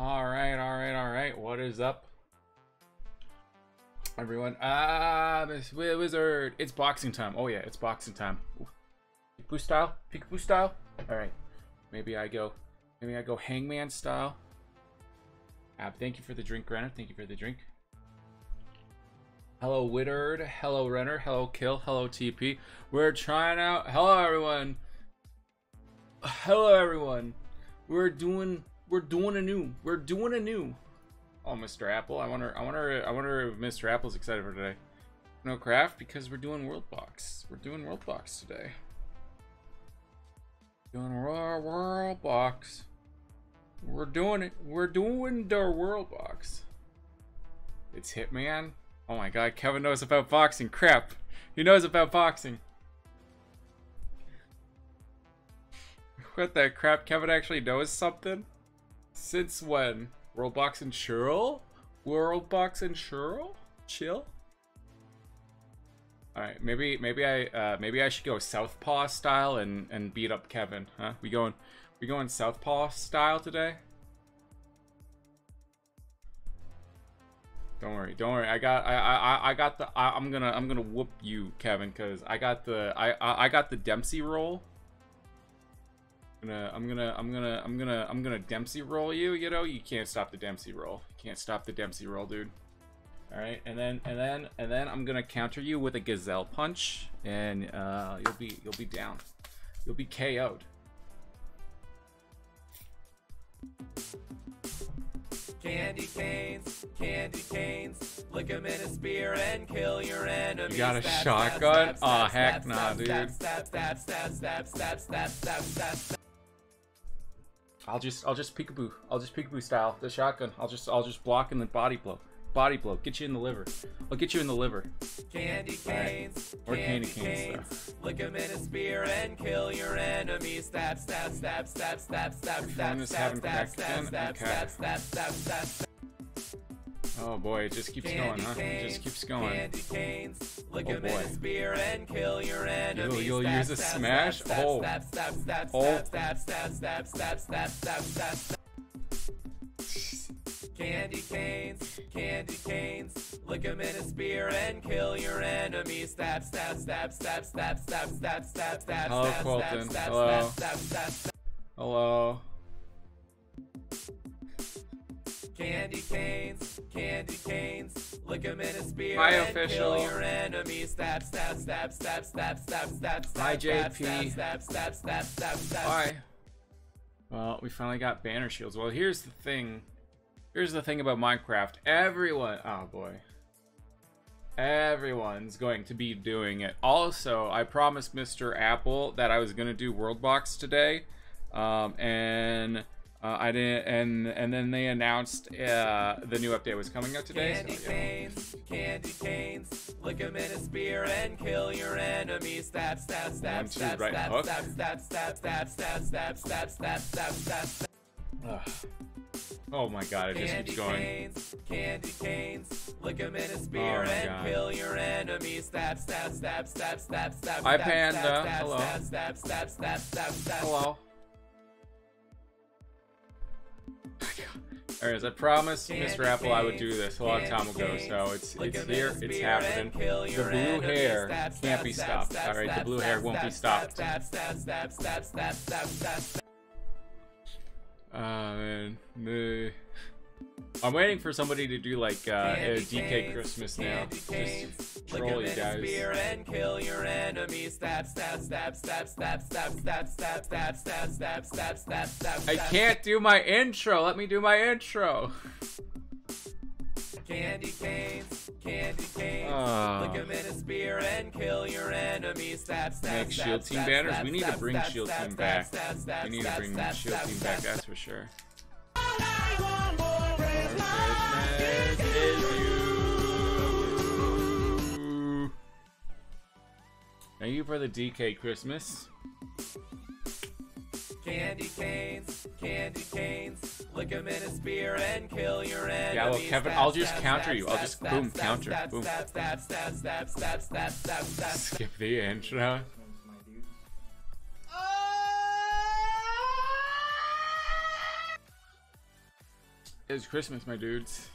All right, all right, all right. What is up, everyone? Ah, Miss Wizard. It's boxing time. Oh yeah, it's boxing time. Peekaboo style. Peekaboo style. All right. Maybe I go. Maybe I go Hangman style. Ab, thank you for the drink, Renner. Thank you for the drink. Hello, Wittard. Hello, Renner. Hello, Kill. Hello, TP. We're trying out. Hello, everyone. Hello, everyone. We're doing. We're doing a new. We're doing a new. Oh, Mr. Apple. I wonder. I wonder. I wonder if Mr. Apple's excited for today. No craft because we're doing World Box. We're doing World Box today. Doing World World Box. We're doing it. We're doing the World Box. It's Hitman. Oh my god, Kevin knows about boxing. Crap. He knows about boxing. What the crap? Kevin actually knows something? Since when? World and Churl? World and Churl? Chill? Alright, maybe maybe I uh maybe I should go Southpaw style and, and beat up Kevin, huh? We going we going Southpaw style today? Don't worry, don't worry. I got, I, I, I got the. I, I'm gonna, I'm gonna whoop you, Kevin, because I got the, I, I, I got the Dempsey roll. I'm gonna, I'm gonna, I'm gonna, I'm gonna, I'm gonna Dempsey roll you. You know, you can't stop the Dempsey roll. You can't stop the Dempsey roll, dude. All right, and then, and then, and then I'm gonna counter you with a Gazelle punch, and uh, you'll be, you'll be down. You'll be KO'd. Candy canes, candy canes, lick 'em in a spear and kill your enemies. You got a shotgun? Aw, heck nah, dude. I'll just I'll just peekaboo. I'll just peekaboo style the shotgun. I'll just I'll just block and then body blow. Body blow. Get you in the liver. I'll get you in the liver. Candy canes, Or candy candy canes, canes, lick 'em in a spear and kill your enemies. Stab, stab, stab, stab, stab, stab, Your stab, phone is stab, having stab, crack stab, again? stab, Okay. stab, stab, stab, stab, stab. Oh boy, it just keeps going, Candy huh? It just keeps going. Candy canes, lick Oh in boy. spear and kill your enemies. you'll Stab, use a stab, smash? Stab, Oh. stab, stab, stab, Oh. stab, stab, stab, stab, stab, stab, stab, stab. Candy canes, candy canes, lick 'em in a spear and kill your enemies. Stab, stab, stab, stab, stab, stab, stab, stab, stab, Hello, stab, Quilton. stab, stab, Hello. stab, stab, stab. Hello. Candy canes, candy canes, lick 'em in a spear Hi, and official. kill your enemies. Stab, stab, stab, stab, stab, stab, stab, stab, Hi, stab, JP. Stab, stab, stab, stab, stab. Bye. Well, we finally got banner shields. Well, here's the thing. Here's the thing about Minecraft. Everyone, oh boy. Everyone's going to be doing it. Also, I promised Mr. Apple that I was going to do World Box today. Um, and uh, I didn't and and then they announced uh, the new update was coming out today. Candy So, yeah. canes, candy canes, lick 'em in a spear and kill your enemies. Stab, stab, One, stab, two, stab, right stab, hook. stab, stab, stab, stab, stab, stab, stab, stab, stab, stab, stab. Ugh. Oh my god, it just Candy keeps going. canes, candy canes, lick 'em in a spear Oh and God. kill your enemies. Stab, stab, stab, stab, stab, stab, Hi, stab, Panda. stab, stab, Hello. stab, stab, stab, stab, stab, stab. Hello. Alright, as I promised Mr. Apple I would do this a long time ago, so it's it's here, it's happening. The blue hair can't be stopped. Alright, the blue hair won't be stopped. Uh, man, I'm waiting for somebody to do like uh, a Candy DK canes, Christmas now. canes, Just troll you in a spear guys. and kill your enemies. Stab, stab, stab, stab, stab, stab, stab, stab, stab, stab, stab, stab, stab, stab. I can't do my intro. Let me do my intro. Candy canes, candy canes. Oh. Lick 'em in a spear and kill your enemies. Stab, stab, Make stab, Shield Team banners? We need to bring Shield Team back. stab, stab, We need to bring Shield Team back, that's for sure. Thank you for the DK Christmas. Candy canes, candy canes. Lick him in a spear and kill your enemies. Yeah, well, Kevin, I'll just counter you. I'll just boom counter. Boom. Skip the intro. It's Christmas, my dudes.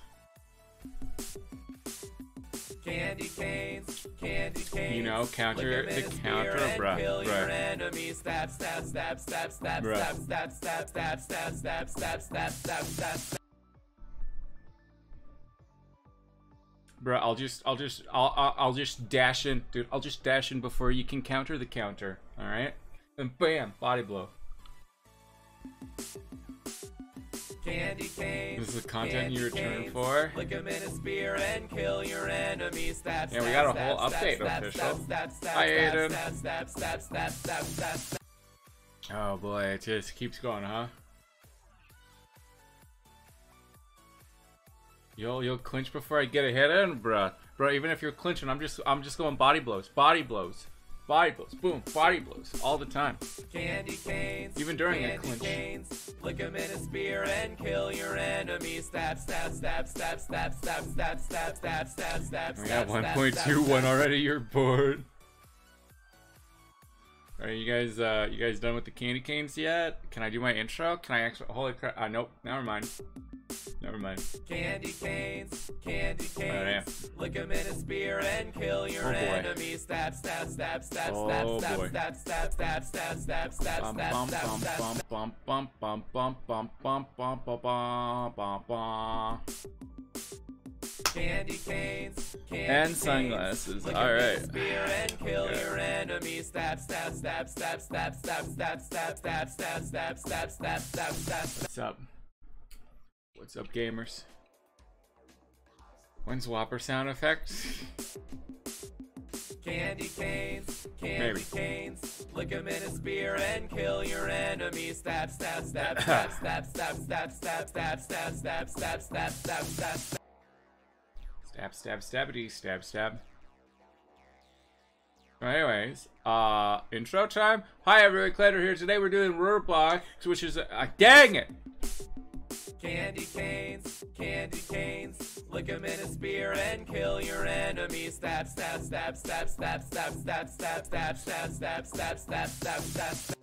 Candy canes, candy canes. You know, counter the counter, bruh, Kill your bruh. Stab, stab, stab, stab, stab, Bruh. stab, stab, stab, stab, stab, stab, stab, stab, stab, stab. Bro, I'll just, I'll just, I'll, I'll, I'll just dash in, dude. I'll just dash in before you can counter the counter. All right, and bam, body blow. Candy canes. This is the content you return canes. for? Lick 'em in a spear and kill your enemy. Stab, Yeah, we got a whole update official. Hi, Aiden. Oh boy, it just keeps going, huh? You'll you'll clinch before I get a hit in, bruh. Bro, even if you're clinching, I'm just I'm just going body blows, body blows, body blows, boom, body blows all the time. Candy canes. Even during a clinch. Canes. Lick 'em in a spear and kill your enemy. Stab, stab, stab, stab, stab, stab, stab, stab, stab, stab, stab, got stab, stab, 1.2 stab, one stab. already. You're bored. Are you guys uh you guys done with the candy canes yet? Can I do my intro? Can I actually? Holy crap! Uh, nope. Never mind. Never mind. Candy canes, candy Oh, canes. Lick 'em in a spear and kill your Oh, enemy. Stab, stab, stab, stab, Oh, stab, boy. stab, stab, stab, stab, stab, stab, Bum stab, bum stab, bum stab, bum stab. bum bum bum bum bum bum bum bum bum bum bum. Candy canes, candy And sunglasses, Lick 'em in a alright. Spear and kill Yeah. your enemy. Stab, stab, stab, stab, stab, stab, stab, stab, stab, stab, stab, stab, stab, stab, stab. What's up? What's up, gamers? When's Whopper sound effects? Candy canes, candy Maybe. canes. Lick 'em in a spear and kill your enemy. Stab, stab, stab, stab, stab, stab, stab, stab, stab, stab, stab, stab, stab, stab, stab. Stab, stab, stabbity, stab, stab. Anyways, uh, intro time. Hi everyone, Clandor here. Today we're doing Roblox, which is, uh, dang it! Candy canes, candy canes. Lick 'em in a spear and kill your enemy. Stab, stab, stab, stab, stab, stab, stab, stab, stab, stab, stab, stab, stab, stab, stab.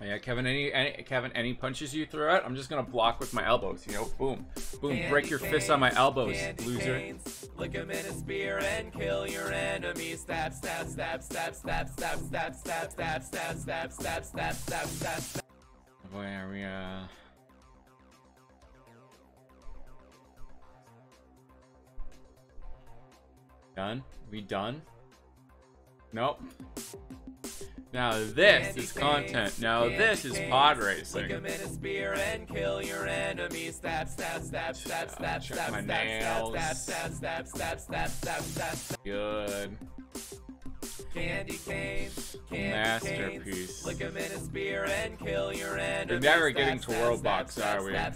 Oh, yeah, Kevin, any, any, Kevin, any punches you throw out, I'm just gonna block with my elbows, you know, boom. Boom, break your fists on my elbows, Candy loser. canes. Lick 'em in a spear and kill your enemy. Stab, stab, stab, stab, stab, stab, stab, stab, stab, stab, stab, stab, stab, stab, stab, stab. Boy, are we, uh... Done? We done? Nope. Now this is content. Now this is pod racing. 'em in a spear and kill your enemy. Stab, stab, stab, stab, stab, stab, stab, stab, stab, stab, stab, stab, stab, stab. Good. Candy canes, candy Masterpiece. Lick 'em in a spear and kill your enemy. never getting to World Box, are we? We're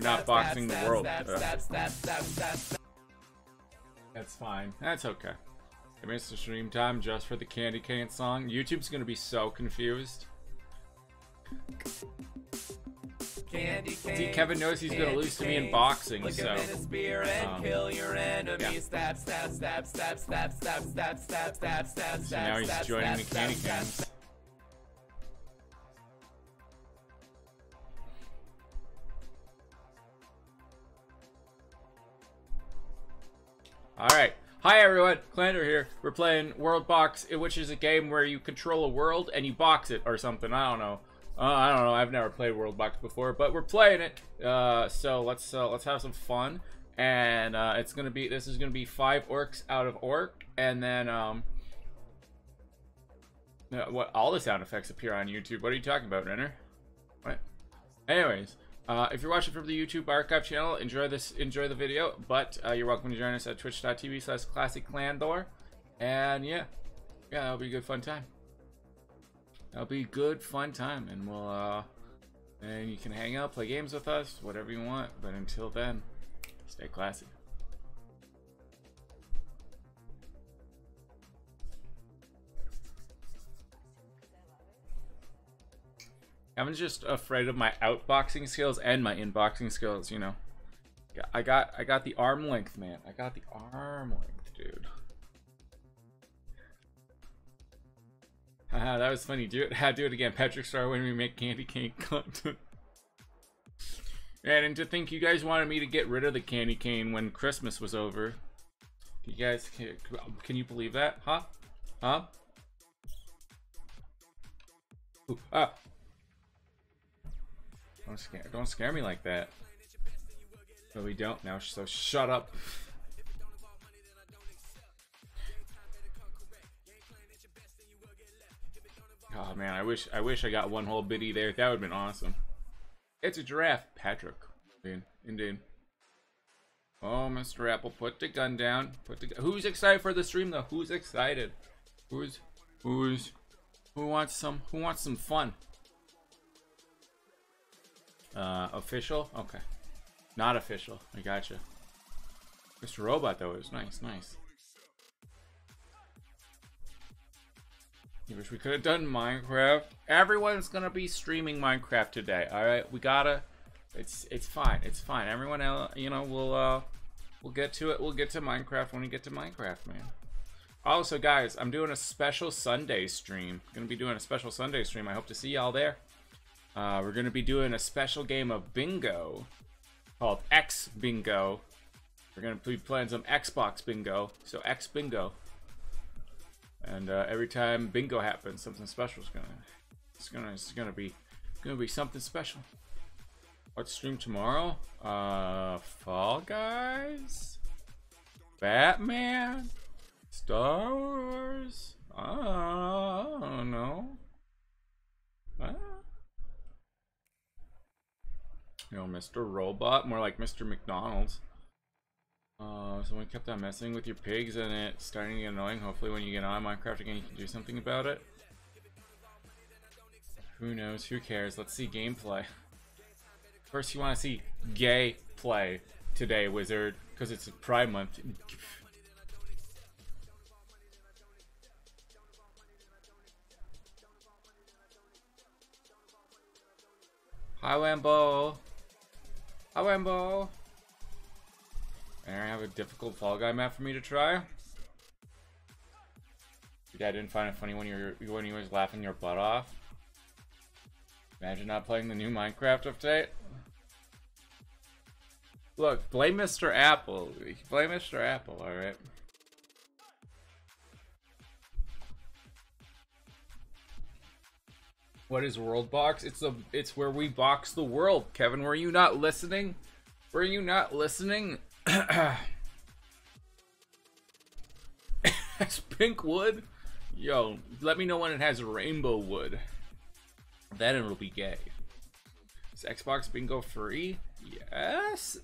not boxing the world. That's fine. That's okay. I missed the stream time just for the Candy Cane song. YouTube's gonna be so confused. Candy canes. See, Kevin knows he's gonna lose to me in boxing, 'em so, in a spear and um, kill your enemy. yeah. Stab, stab, stab, stab, stab, stab, stab, stab, stab, stab, So now he's joining the Candy Canes. stab. Alright. Hi everyone, Clandor here. We're playing World Box, which is a game where you control a world and you box it or something. I don't know. Uh, I don't know. I've never played World Box before, but we're playing it. Uh, so let's uh, let's have some fun. And uh, it's gonna be this is gonna be five orcs out of orc, and then um, what? All the sound effects appear on YouTube. What are you talking about, Renner? What? Anyways, uh, if you're watching from the YouTube archive channel, enjoy this, enjoy the video. But uh, you're welcome to join us at twitch.tv slash classic. And yeah, yeah, that'll be a good fun time. That'll be good fun time, and we'll uh, and you can hang out, play games with us, whatever you want. But until then, stay classy. I'm just afraid of my outboxing skills and my inboxing skills, you know. I got I got the arm length, man. I got the arm length, dude. Haha, that was funny. Do it. Do it again. Patrick Star when we make candy cane content. and, and to think you guys wanted me to get rid of the candy cane when Christmas was over. You guys, can, can you believe that? Huh? Huh? Ooh, ah. Don't scare, don't scare me like that. No, we don't now. So shut up. Oh man, I wish I wish I got one whole biddy there. That would have been awesome. It's a giraffe, Patrick. Indeed. Indeed. Oh, Mr. Apple, put the gun down. Put the Who's excited for the stream though? Who's excited? Who's who's who wants some who wants some fun? Uh official? Okay. Not official. I gotcha. Mr. Robot though is nice, nice. I wish we could have done Minecraft. Everyone's gonna be streaming Minecraft today. All right, we gotta. It's it's fine. It's fine. Everyone else, you know, we'll uh, we'll get to it. We'll get to Minecraft when we get to Minecraft, man. Also, guys, I'm doing a special Sunday stream. Gonna be doing a special Sunday stream. I hope to see y'all there. Uh, we're gonna be doing a special game of bingo called X Bingo. We're gonna be playing some Xbox Bingo. So X Bingo. And uh, every time bingo happens, something special is gonna, it's gonna, it's gonna be, gonna be something special. What stream tomorrow? Uh, Fall Guys, Batman, Star Wars. Uh, I don't know. You know, Mr. Robot, more like Mr. McDonald's. Uh, someone kept on messing with your pigs and it's starting to get annoying. Hopefully when you get on Minecraft again you can do something about it. Who knows? Who cares? Let's see gameplay. First you want to see gay play today, Wizard, because it's a Pride Month. Hi, Lambo. And I have a difficult Fall Guy map for me to try. Your dad didn't find it funny when you were when he was laughing your butt off. Imagine not playing the new Minecraft update. Look, blame Mr. Apple. Blame Mr. Apple, alright? What is World Box? It's a it's where we box the world. Kevin, were you not listening? Were you not listening? has pink wood? Yo, let me know when it has rainbow wood. Then it'll be gay. Is Xbox Bingo free? Yes.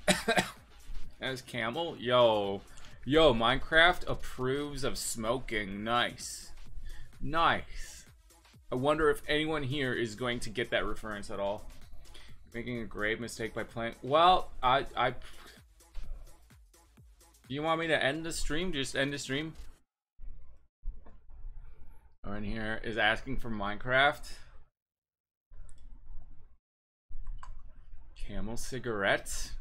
As Camel? Yo. Yo, Minecraft approves of smoking. Nice. Nice. I wonder if anyone here is going to get that reference at all. Making a grave mistake by playing. Well, I I you want me to end the stream? Just end the stream. Or here is asking for Minecraft. Camel cigarettes?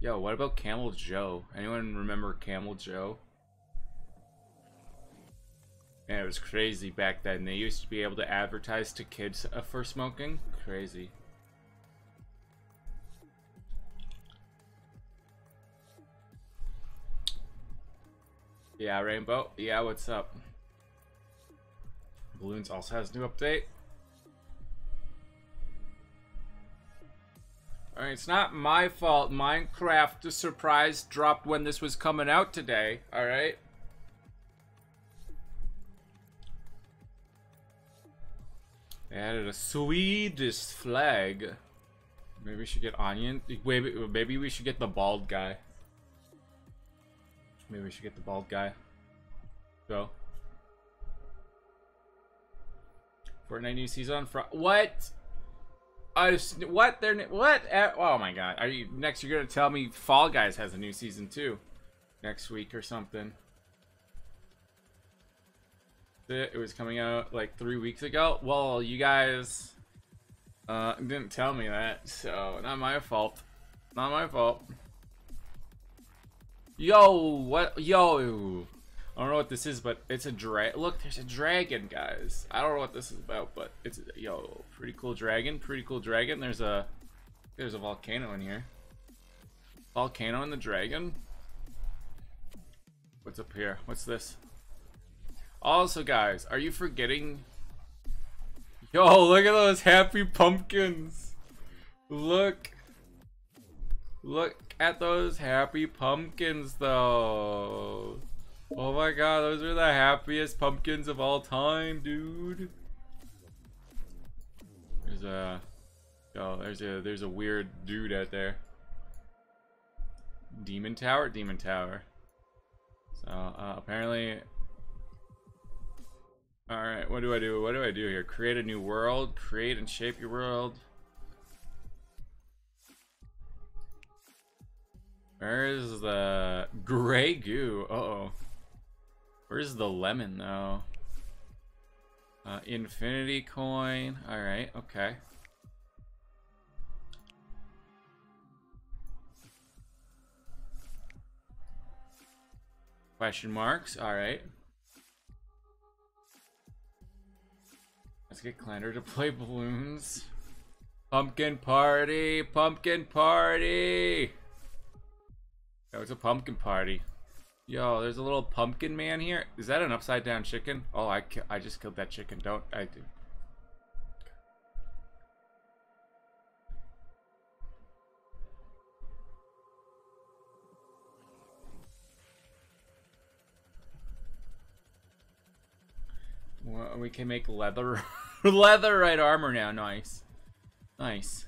Yo, what about Camel Joe? Anyone remember Camel Joe? Man, it was crazy back then. They used to be able to advertise to kids uh, for smoking. Crazy. Yeah, Rainbow. Yeah, what's up? Balloons also has new update. Alright, it's not my fault. Minecraft the surprise dropped when this was coming out today. Alright? Added a Swedish flag. Maybe we should get onion. Maybe, maybe we should get the bald guy. Maybe we should get the bald guy. Go. Fortnite new season for what? I what they're what? Oh my god! Are you next? You're gonna tell me Fall Guys has a new season too, next week or something? It was coming out like three weeks ago. Well, you guys uh, didn't tell me that, so not my fault. Not my fault. Yo, what? Yo, I don't know what this is, but it's a drag. Look, there's a dragon, guys. I don't know what this is about, but it's yo, pretty cool dragon. Pretty cool dragon. There's a there's a volcano in here. Volcano and the dragon. What's up here? What's this? Also, guys, are you forgetting? Yo, look at those happy pumpkins. Look. Look at those happy pumpkins, though. Oh my god, those are the happiest pumpkins of all time, dude. There's a... Oh, there's a there's a weird dude out there. Demon Tower? Demon Tower. So, uh, apparently... Alright, what do I do? What do I do here? Create a new world. Create and shape your world. Where's the gray goo? Uh oh Where's the lemon though? Uh, infinity coin. Alright, okay. Question marks. Alright. Let's get Clandor to play balloons. Pumpkin party! Pumpkin party! That was a pumpkin party. Yo, there's a little pumpkin man here. Is that an upside down chicken? Oh, I, I just killed that chicken. Don't I do? Well, we can make leather leatherite armor now. Nice. Nice.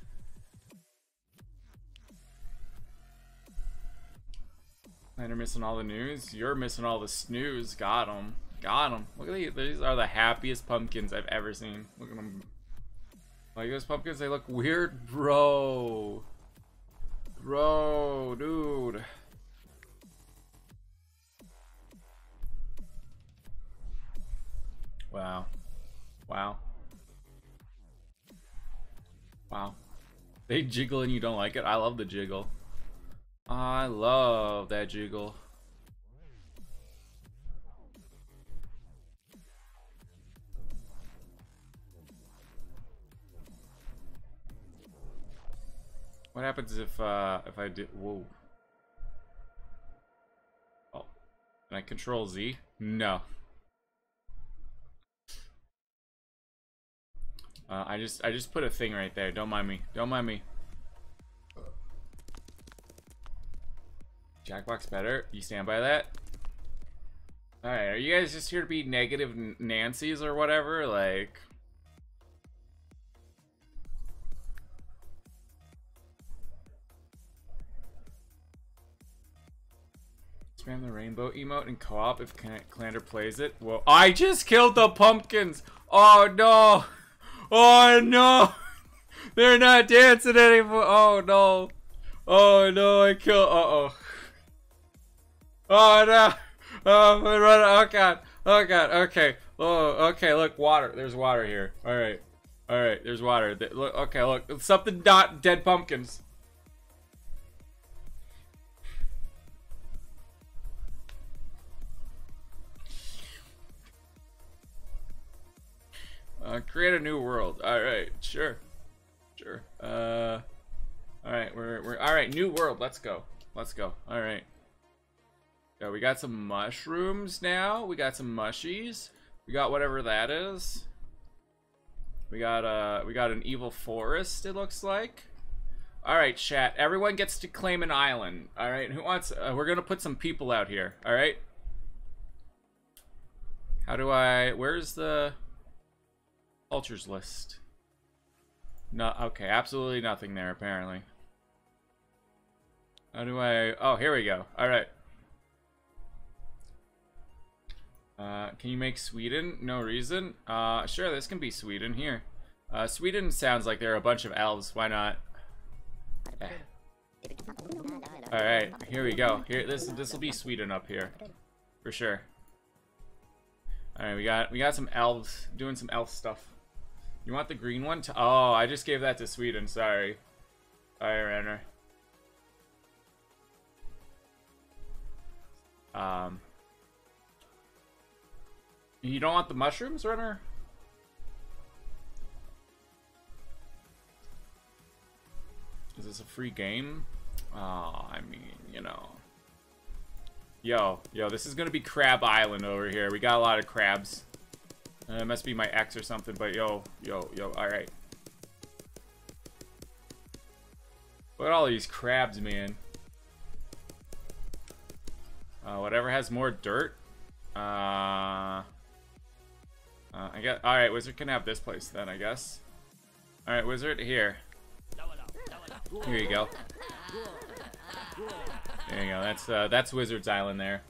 And you're missing all the news. You're missing all the snooze. Got them. Got them. Look at these. These are the happiest pumpkins I've ever seen. Look at them. Like those pumpkins, they look weird, bro. Bro, dude. Wow. Wow. Wow. They jiggle and you don't like it? I love the jiggle. I love that jiggle. What happens if uh if I do whoa. Oh. Can I control Z? No. Uh, I just I just put a thing right there. Don't mind me. Don't mind me. Jackbox better? You stand by that? Alright, are you guys just here to be negative Nancy's or whatever? Like... Spam the rainbow emote in co-op if Clandor plays it. Well, I just killed the pumpkins! Oh no! Oh no! They're not dancing anymore! Oh no! Oh no, I killed- uh-oh. Oh no! Oh, we run! Oh god! Oh god! Okay. Oh, okay. Look, water. There's water here. All right. All right. There's water. Okay. Look. Something not dead pumpkins. Uh, create a new world. All right. Sure. Sure. Uh. All right. We're we're all right. New world. Let's go. Let's go. All right. Yeah, we got some mushrooms now. We got some mushies. We got whatever that is. We got uh we got an evil forest, it looks like. Alright, chat. Everyone gets to claim an island. Alright, who wants uh, we're gonna put some people out here, alright? How do I where's the cultures list? No okay, absolutely nothing there apparently. How do I oh here we go. Alright. Uh, can you make Sweden? No reason. Uh, sure, this can be Sweden here. Uh, Sweden sounds like there are a bunch of elves. Why not? Eh. All right, here we go. Here, this this will be Sweden up here, for sure. All right, we got we got some elves doing some elf stuff. You want the green one? Oh, I just gave that to Sweden. Sorry. Sorry, Renner. Um. You don't want the mushrooms, runner? Is this a free game? Oh, I mean, you know. Yo, yo, this is gonna be Crab Island over here. We got a lot of crabs. Uh, it must be my ex or something, but yo, yo, yo, alright. Look at all these crabs, man. Uh, whatever has more dirt. Uh, uh, I guess. All right, wizard can have this place then. I guess. All right, wizard here. Here you go. There you go. That's uh, that's Wizard's Island there.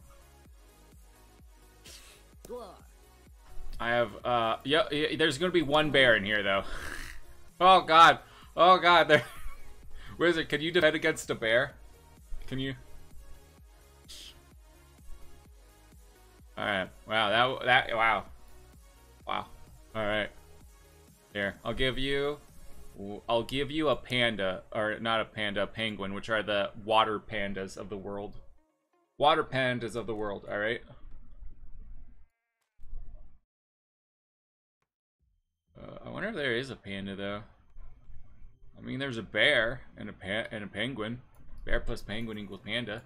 I have uh, yeah, yeah. There's gonna be one bear in here though. oh God. Oh God. There. Wizard, can you defend against a bear? Can you? All right. Wow. That that wow. Wow. All right. Here, I'll give you. I'll give you a panda, or not a panda, a penguin, which are the water pandas of the world. Water pandas of the world. All Uh, I wonder if there is a panda though. I mean, there's a bear and a pa and a penguin. Bear plus penguin equals panda.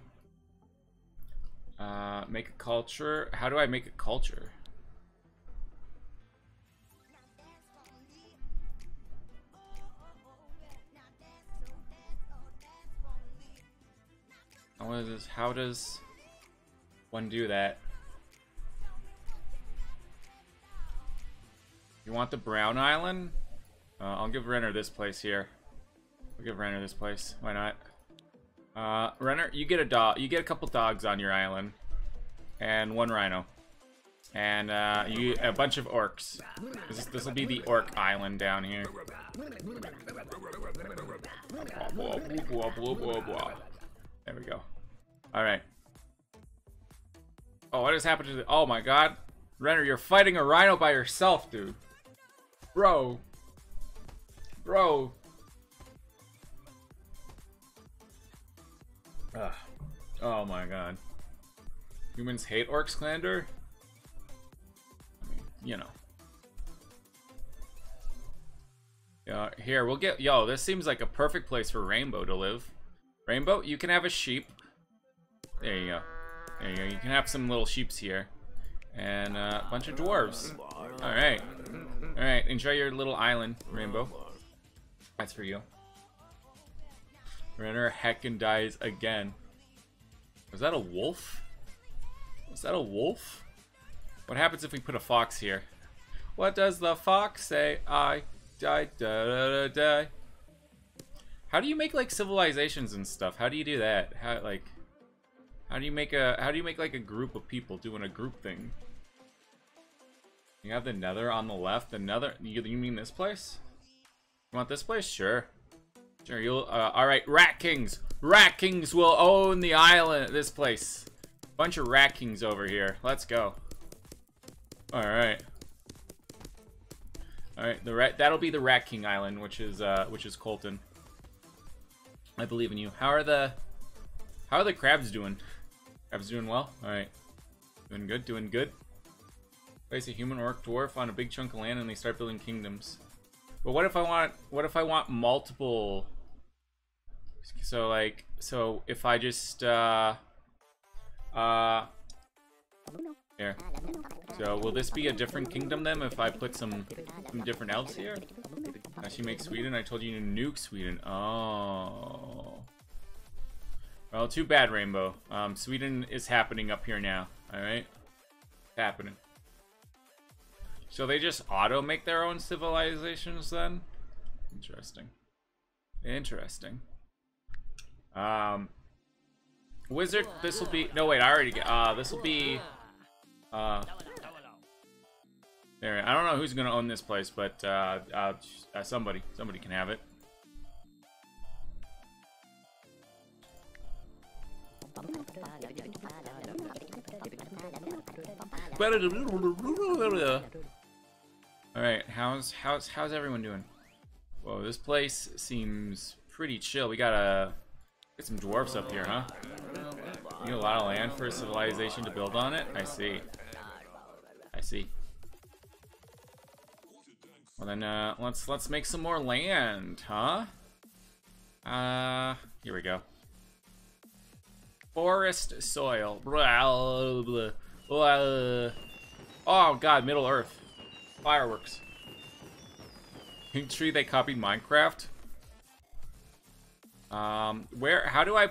Uh, make a culture. How do I make a culture? Is this? How does one do that? You want the brown island? Uh, I'll give Renner this place here. I'll give Renner this place. Why not? Uh, Renner, you get a dog. You get a couple dogs on your island, and one rhino, and uh, you a bunch of orcs. This will be the orc island down here. There we go. All right. Oh, what has happened to the? Oh my God, Renner, you're fighting a rhino by yourself, dude. Bro. Bro. Ugh. Oh my god. Humans hate Orcs Clandor? I mean, you know. Yeah, here, we'll get... Yo, this seems like a perfect place for Rainbow to live. Rainbow, you can have a sheep. There you go. There you go. You can have some little sheeps here. And uh, a bunch of dwarves. Alright. Alright, enjoy your little island, Rainbow. That's for you. Renner heckin' dies again. Was that a wolf? Was that a wolf? What happens if we put a fox here? What does the fox say? I die, da da da da. How do you make like civilizations and stuff? How do you do that? How like how do you make a how do you make like a group of people doing a group thing? You have the nether on the left. The nether you, you mean this place? You want this place? Sure. Sure, you'll, uh, alright, Rat Kings! Rat Kings will own the island, this place. Bunch of Rat Kings over here. Let's go. Alright. Alright, the rat, that'll be the Rat King Island, which is, uh, which is Colton. I believe in you. How are the, how are the crabs doing? Crabs doing well? Alright. Doing good, doing good. Place a human orc dwarf on a big chunk of land and they start building kingdoms. But what if I want what if I want multiple so like so if I just uh uh here. So will this be a different kingdom then if I put some some different elves here? Actually make Sweden. I told you to nuke Sweden. Oh. Well, too bad, Rainbow. Um, Sweden is happening up here now. All right, happening. So they just auto make their own civilizations then? Interesting. Interesting. Um, Wizard, this will be, no wait, I already get, uh, this will be, uh, there, I don't know who's gonna own this place, but, uh, uh somebody, somebody can have it. All right, how's how's how's everyone doing? Well, this place seems pretty chill. We gotta get some dwarfs up here, huh? You need a lot of land for a civilization to build on it. I see. I see. Well then, uh, let's let's make some more land, huh? Uh, here we go. Forest soil. Blah, blah, blah. Oh god, Middle Earth. Fireworks. Pink tree they copied Minecraft. Um, where? How do I?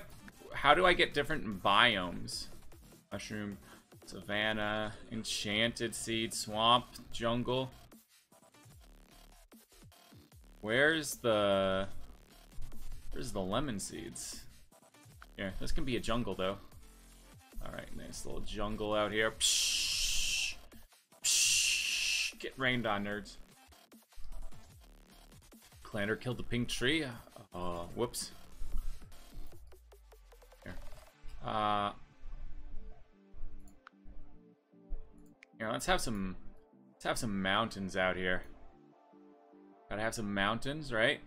How do I get different biomes? Mushroom, savanna, enchanted seed, swamp, jungle. Where's the? Where's the lemon seeds? Here, this can be a jungle though. All right, nice little jungle out here. Psh, psh, get rained on, nerds. Clandor killed the pink tree. Uh, whoops. Here. Uh. Here, let's have some. Let's have some mountains out here. Gotta have some mountains, right?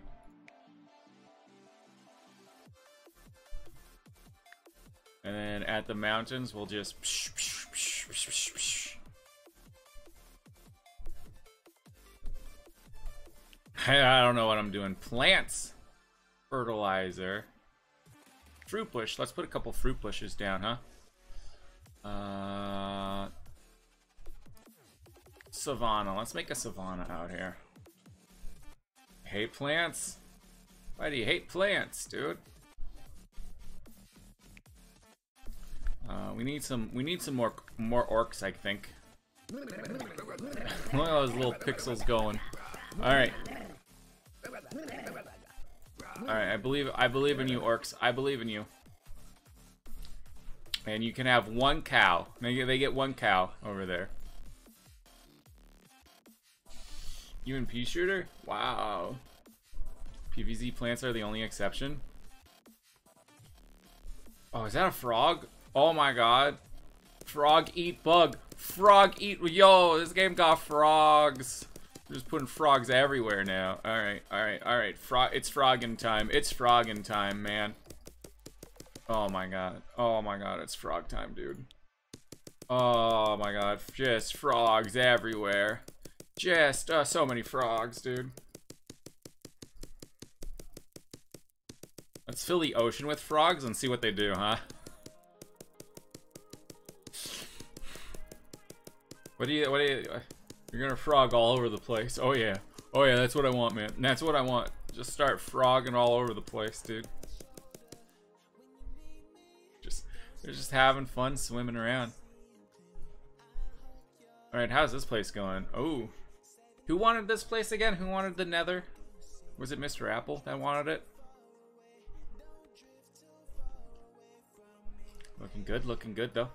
At the mountains, we'll just. I don't know what I'm doing. Plants. Fertilizer. Fruit bush. Let's put a couple fruit bushes down, huh? Uh, savanna. Let's make a savanna out here. Hate plants? Why do you hate plants, dude? Uh, we need some. We need some more more orcs, I think. Look at those little pixels going. All right. All right. I believe. I believe in you, orcs. I believe in you. And you can have one cow. They get, they get one cow over there. Pea shooter? Wow. PVZ plants are the only exception. Oh, is that a frog? Oh my god. Frog eat bug. Frog eat. Yo, this game got frogs. We're just putting frogs everywhere now. Alright, alright, alright. Frog. It's frogging time. It's frogging time, man. Oh my god. Oh my god, it's frog time, dude. Oh my god. Just frogs everywhere. Just uh, so many frogs, dude. Let's fill the ocean with frogs and see what they do, huh? What do you, what do you, uh, you're gonna frog all over the place. Oh yeah. Oh yeah, that's what I want, man. That's what I want. Just start frogging all over the place, dude. Just, they're just having fun swimming around. Alright, how's this place going? Oh. Who wanted this place again? Who wanted the nether? Was it Mr. Apple that wanted it? Looking good, looking good though.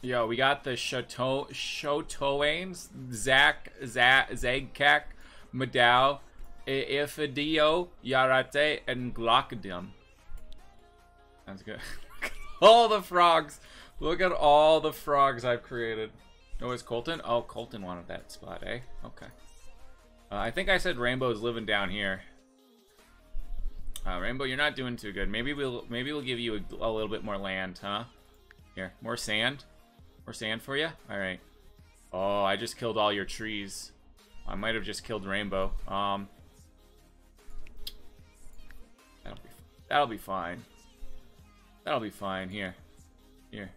Yo, we got the Chateau Chateauanes, Zach, Zach, Zagkak, Madao, Ifidio, Yarate, and Glockadum. That's good. all the frogs. Look at all the frogs I've created. Oh, is Colton? Oh, Colton wanted that spot, eh? Okay. Uh, I think I said Rainbow's living down here. Uh, Rainbow, you're not doing too good. Maybe we'll maybe we'll give you a, a little bit more land, huh? Here, more sand. More sand for you? Alright. Oh, I just killed all your trees. I might have just killed Rainbow. Um, that'll be, that'll be fine. That'll be fine. Here. Here.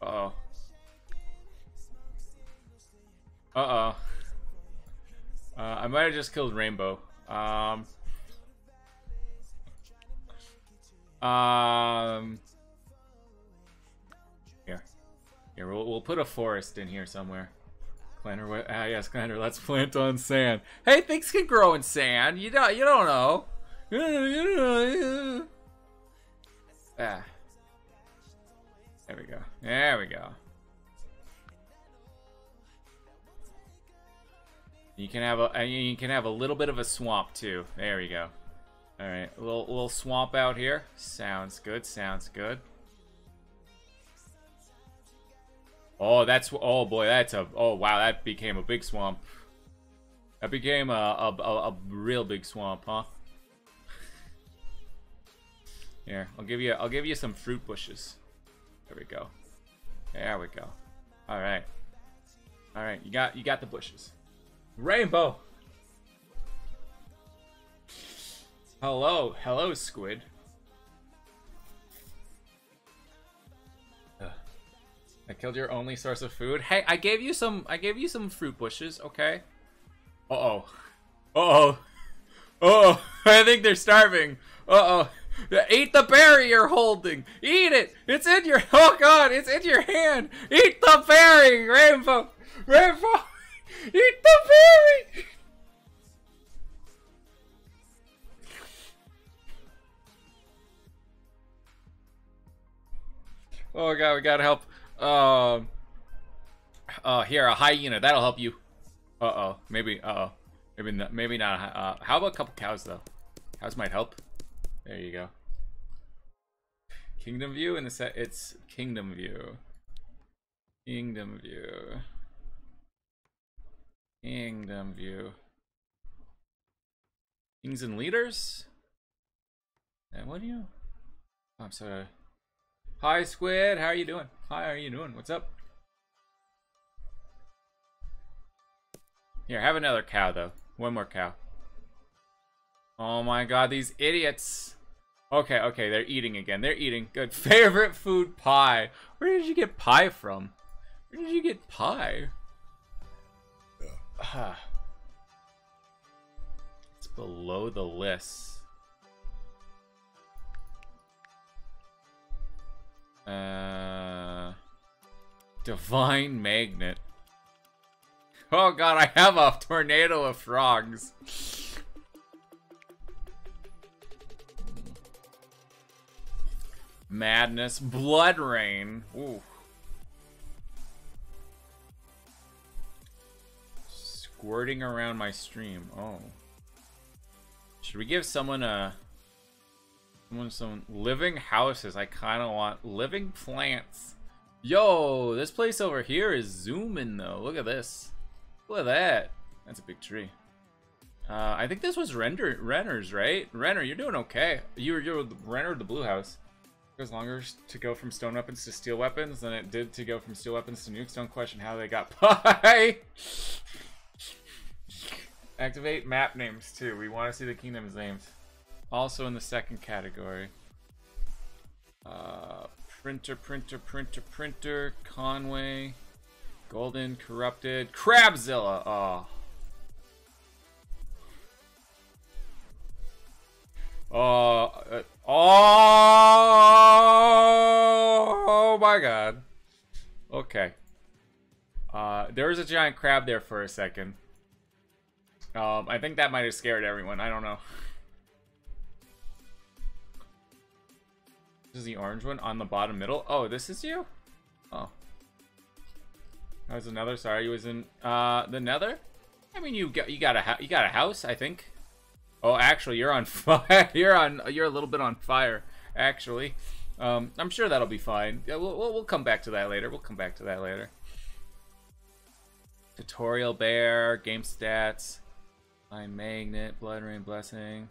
Uh-oh. Uh-oh. Uh, I might have just killed Rainbow. Um... Um. Here. Here, we'll, we'll put a forest in here somewhere. Clanner, ah, yes, Clanner, let's plant on sand. Hey, things can grow in sand. You don't, you don't know. Ah. There we go. There we go. You can have a you can have a little bit of a swamp too. There we go. All right, a little, little swamp out here. Sounds good. Sounds good. Oh, that's oh boy, that's a oh wow, that became a big swamp. That became a, a, a, a real big swamp, huh? Here, I'll give you I'll give you some fruit bushes. There we go. There we go. All right. All right, you got you got the bushes. Rainbow. Hello, hello, squid. Ugh. I killed your only source of food. Hey, I gave you some. I gave you some fruit bushes. Okay. Uh oh. Uh oh. Uh oh. I think they're starving. Uh oh. Eat the berry you're holding. Eat it. It's in your. Oh God! It's in your hand. Eat the berry, Rainbow. Rainbow. Eat the berry. Oh god, we gotta help. Um. Uh, here a hyena. That'll help you. Uh oh. Maybe. Uh oh. Maybe not. Maybe not. Uh, how about a couple cows though? Cows might help. There you go. Kingdom view in the set. It's kingdom view. Kingdom view. Kingdom view. Kings and leaders. And what do you? Oh, I'm sorry. Hi, Squid. How are you doing? Hi, how are you doing? What's up? Here, have another cow, though. One more cow. Oh my god, these idiots. Okay, okay, they're eating again. They're eating. Good. Favorite food, pie. Where did you get pie from? Where did you get pie? it's below the list. Uh, divine magnet. Oh god, I have a tornado of frogs. Madness, blood rain. Ooh. Squirting around my stream. Oh. Should we give someone a someone some living houses? I kind of want living plants. Yo, this place over here is zooming though. Look at this. Look at that. That's a big tree. Uh, I think this was Render Renner's, right? Renner, you're doing okay. You're you're Renner of the blue house. It was longer to go from stone weapons to steel weapons than it did to go from steel weapons to nukes. Don't question how they got pie. Activate map names too. We want to see the kingdom's names. Also in the second category. Uh, printer, printer, printer, printer, Conway, Golden, Corrupted, Crabzilla. Oh. Oh, uh, oh, oh my god. Okay. Uh, there was a giant crab there for a second. Um, I think that might have scared everyone. I don't know. This is the orange one on the bottom middle. Oh, this is you? Oh. That was another. Sorry, you was in uh, the nether? I mean, you got you got a you got a house, I think. Oh, actually, you're on fire. you're on. You're a little bit on fire, actually. Um, I'm sure that'll be fine. Yeah, we'll, we'll, we'll come back to that later. We'll come back to that later. Tutorial bear, game stats. Line magnet, blood rain blessing.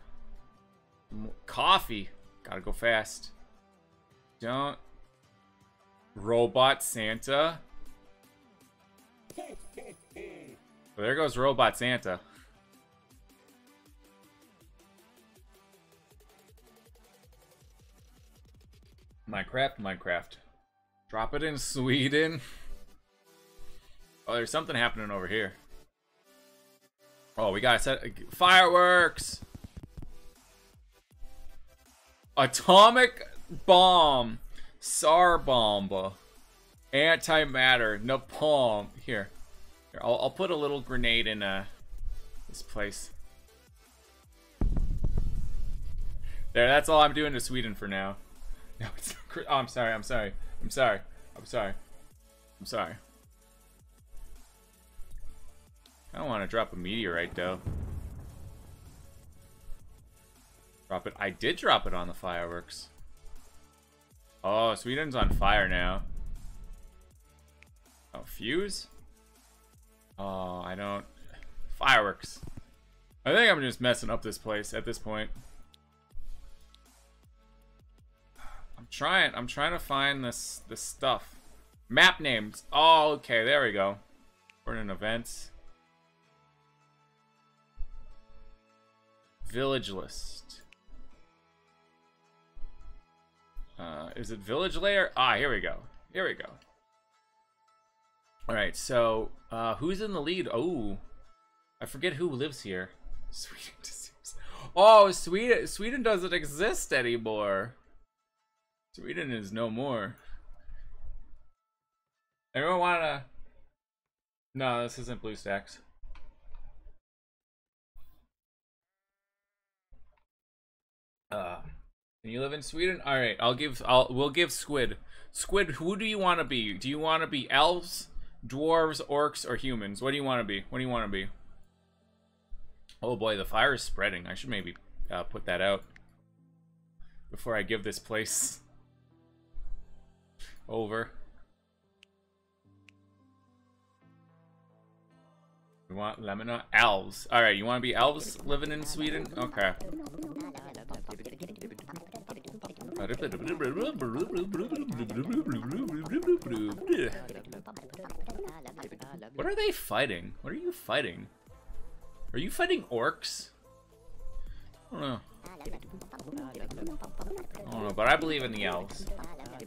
Coffee. Gotta go fast. Don't. Robot Santa. well, there goes Robot Santa. Minecraft, Minecraft. Drop it in Sweden. Oh, there's something happening over here. Oh, we gotta set fireworks. Atomic bomb, Tsar bomb, antimatter, napalm. Here, here, I'll, I'll put a little grenade in uh this place. There, that's all I'm doing to Sweden for now. No, it's oh, I'm sorry, I'm sorry, I'm sorry, I'm sorry, I'm sorry. I don't want to drop a meteorite, though. Drop it. I did drop it on the fireworks. Oh, Sweden's on fire now. Oh, fuse? Oh, I don't... fireworks. I think I'm just messing up this place at this point. I'm trying. I'm trying to find this this stuff. Map names. Oh, okay. There we go. We're in events. Village list. Uh, is it village layer? Ah, here we go. Here we go. All right, so uh, who's in the lead? Oh, I forget who lives here. Sweden. Oh, Sweden. Sweden doesn't exist anymore. Sweden is no more. Everyone wanna? No, this isn't BlueStacks. Uh, and you live in Sweden? All right, I'll give. I'll. We'll give Squid. Squid. Who do you want to be? Do you want to be elves, dwarves, orcs, or humans? What do you want to be? What do you want to be? Oh boy, the fire is spreading. I should maybe uh, put that out before I give this place over. You want lemon elves? All right, you want to be elves living in Sweden? Okay. What are they fighting? What are you fighting? Are you fighting orcs? I don't know. I don't know, but I believe in the elves.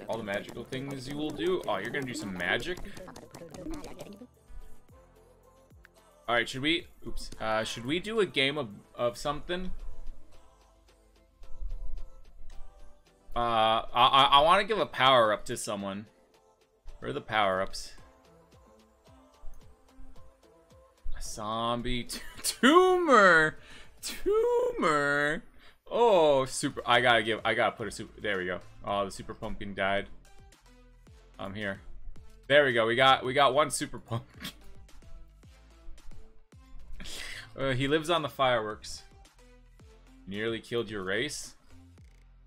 All the magical things you will do. Oh, you're gonna do some magic? Alright, should we... Oops. Uh, should we do a game of, of something? Uh, I, I, want to give a power-up to someone. Where are the power-ups? A zombie tumor, tumor. Oh, super! I gotta give. I gotta put a super. There we go. Oh, the super pumpkin died. I'm here. There we go. We got we got one super pumpkin. uh, he lives on the fireworks. Nearly killed your race.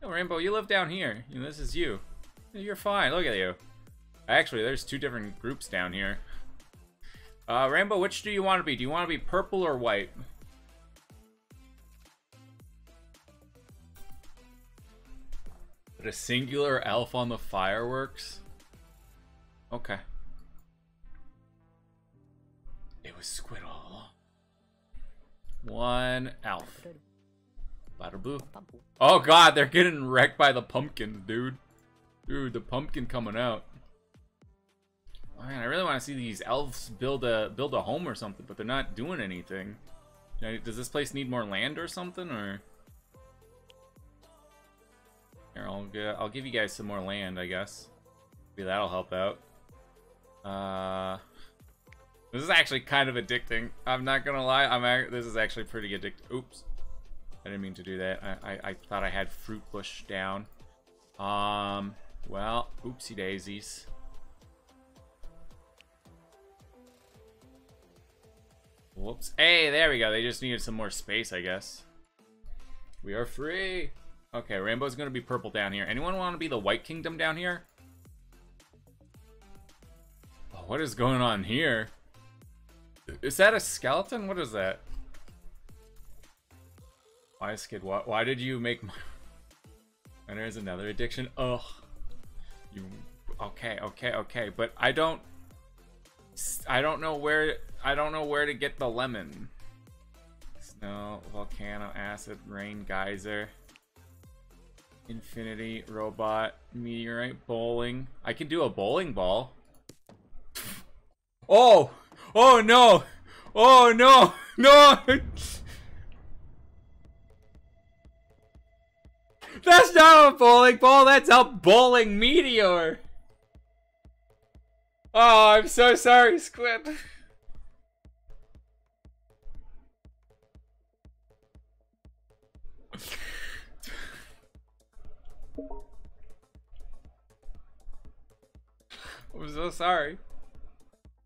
No, Rainbow, you live down here. You know, this is you. You're fine. Look at you. Actually, there's two different groups down here. Uh, Rainbow, which do you want to be? Do you want to be purple or white? Put a singular elf on the fireworks? Okay. It was Squid all along. One elf. Bada boo. Oh god, they're getting wrecked by the pumpkins, dude. Dude, the pumpkin coming out. Oh, man, I really want to see these elves build a build a home or something, but they're not doing anything. Does this place need more land or something, or? Here, I'll I'll give you guys some more land, I guess. Maybe that'll help out. Uh, this is actually kind of addicting. I'm not gonna lie. I'm this is actually pretty addictive. Oops, I didn't mean to do that. I, I I thought I had fruit bush down. Um, well, oopsie daisies. Whoops. Hey, there we go. They just needed some more space, I guess. We are free. Okay, Rainbow's gonna be purple down here. Anyone want to be the White Kingdom down here? What is going on here? Is that a skeleton? What is that? Why, Skid? Why, why did you make my... And there's another addiction. Ugh. You... Okay, okay, okay. But I don't... I don't know where I don't know where to get the lemon. Snow, volcano, acid, rain, geyser, infinity, robot, meteorite, bowling. I can do a bowling ball. Oh! Oh no! Oh no! No! That's not a bowling ball, that's a bowling meteor! Oh, I'm so sorry, Squid. I'm so sorry.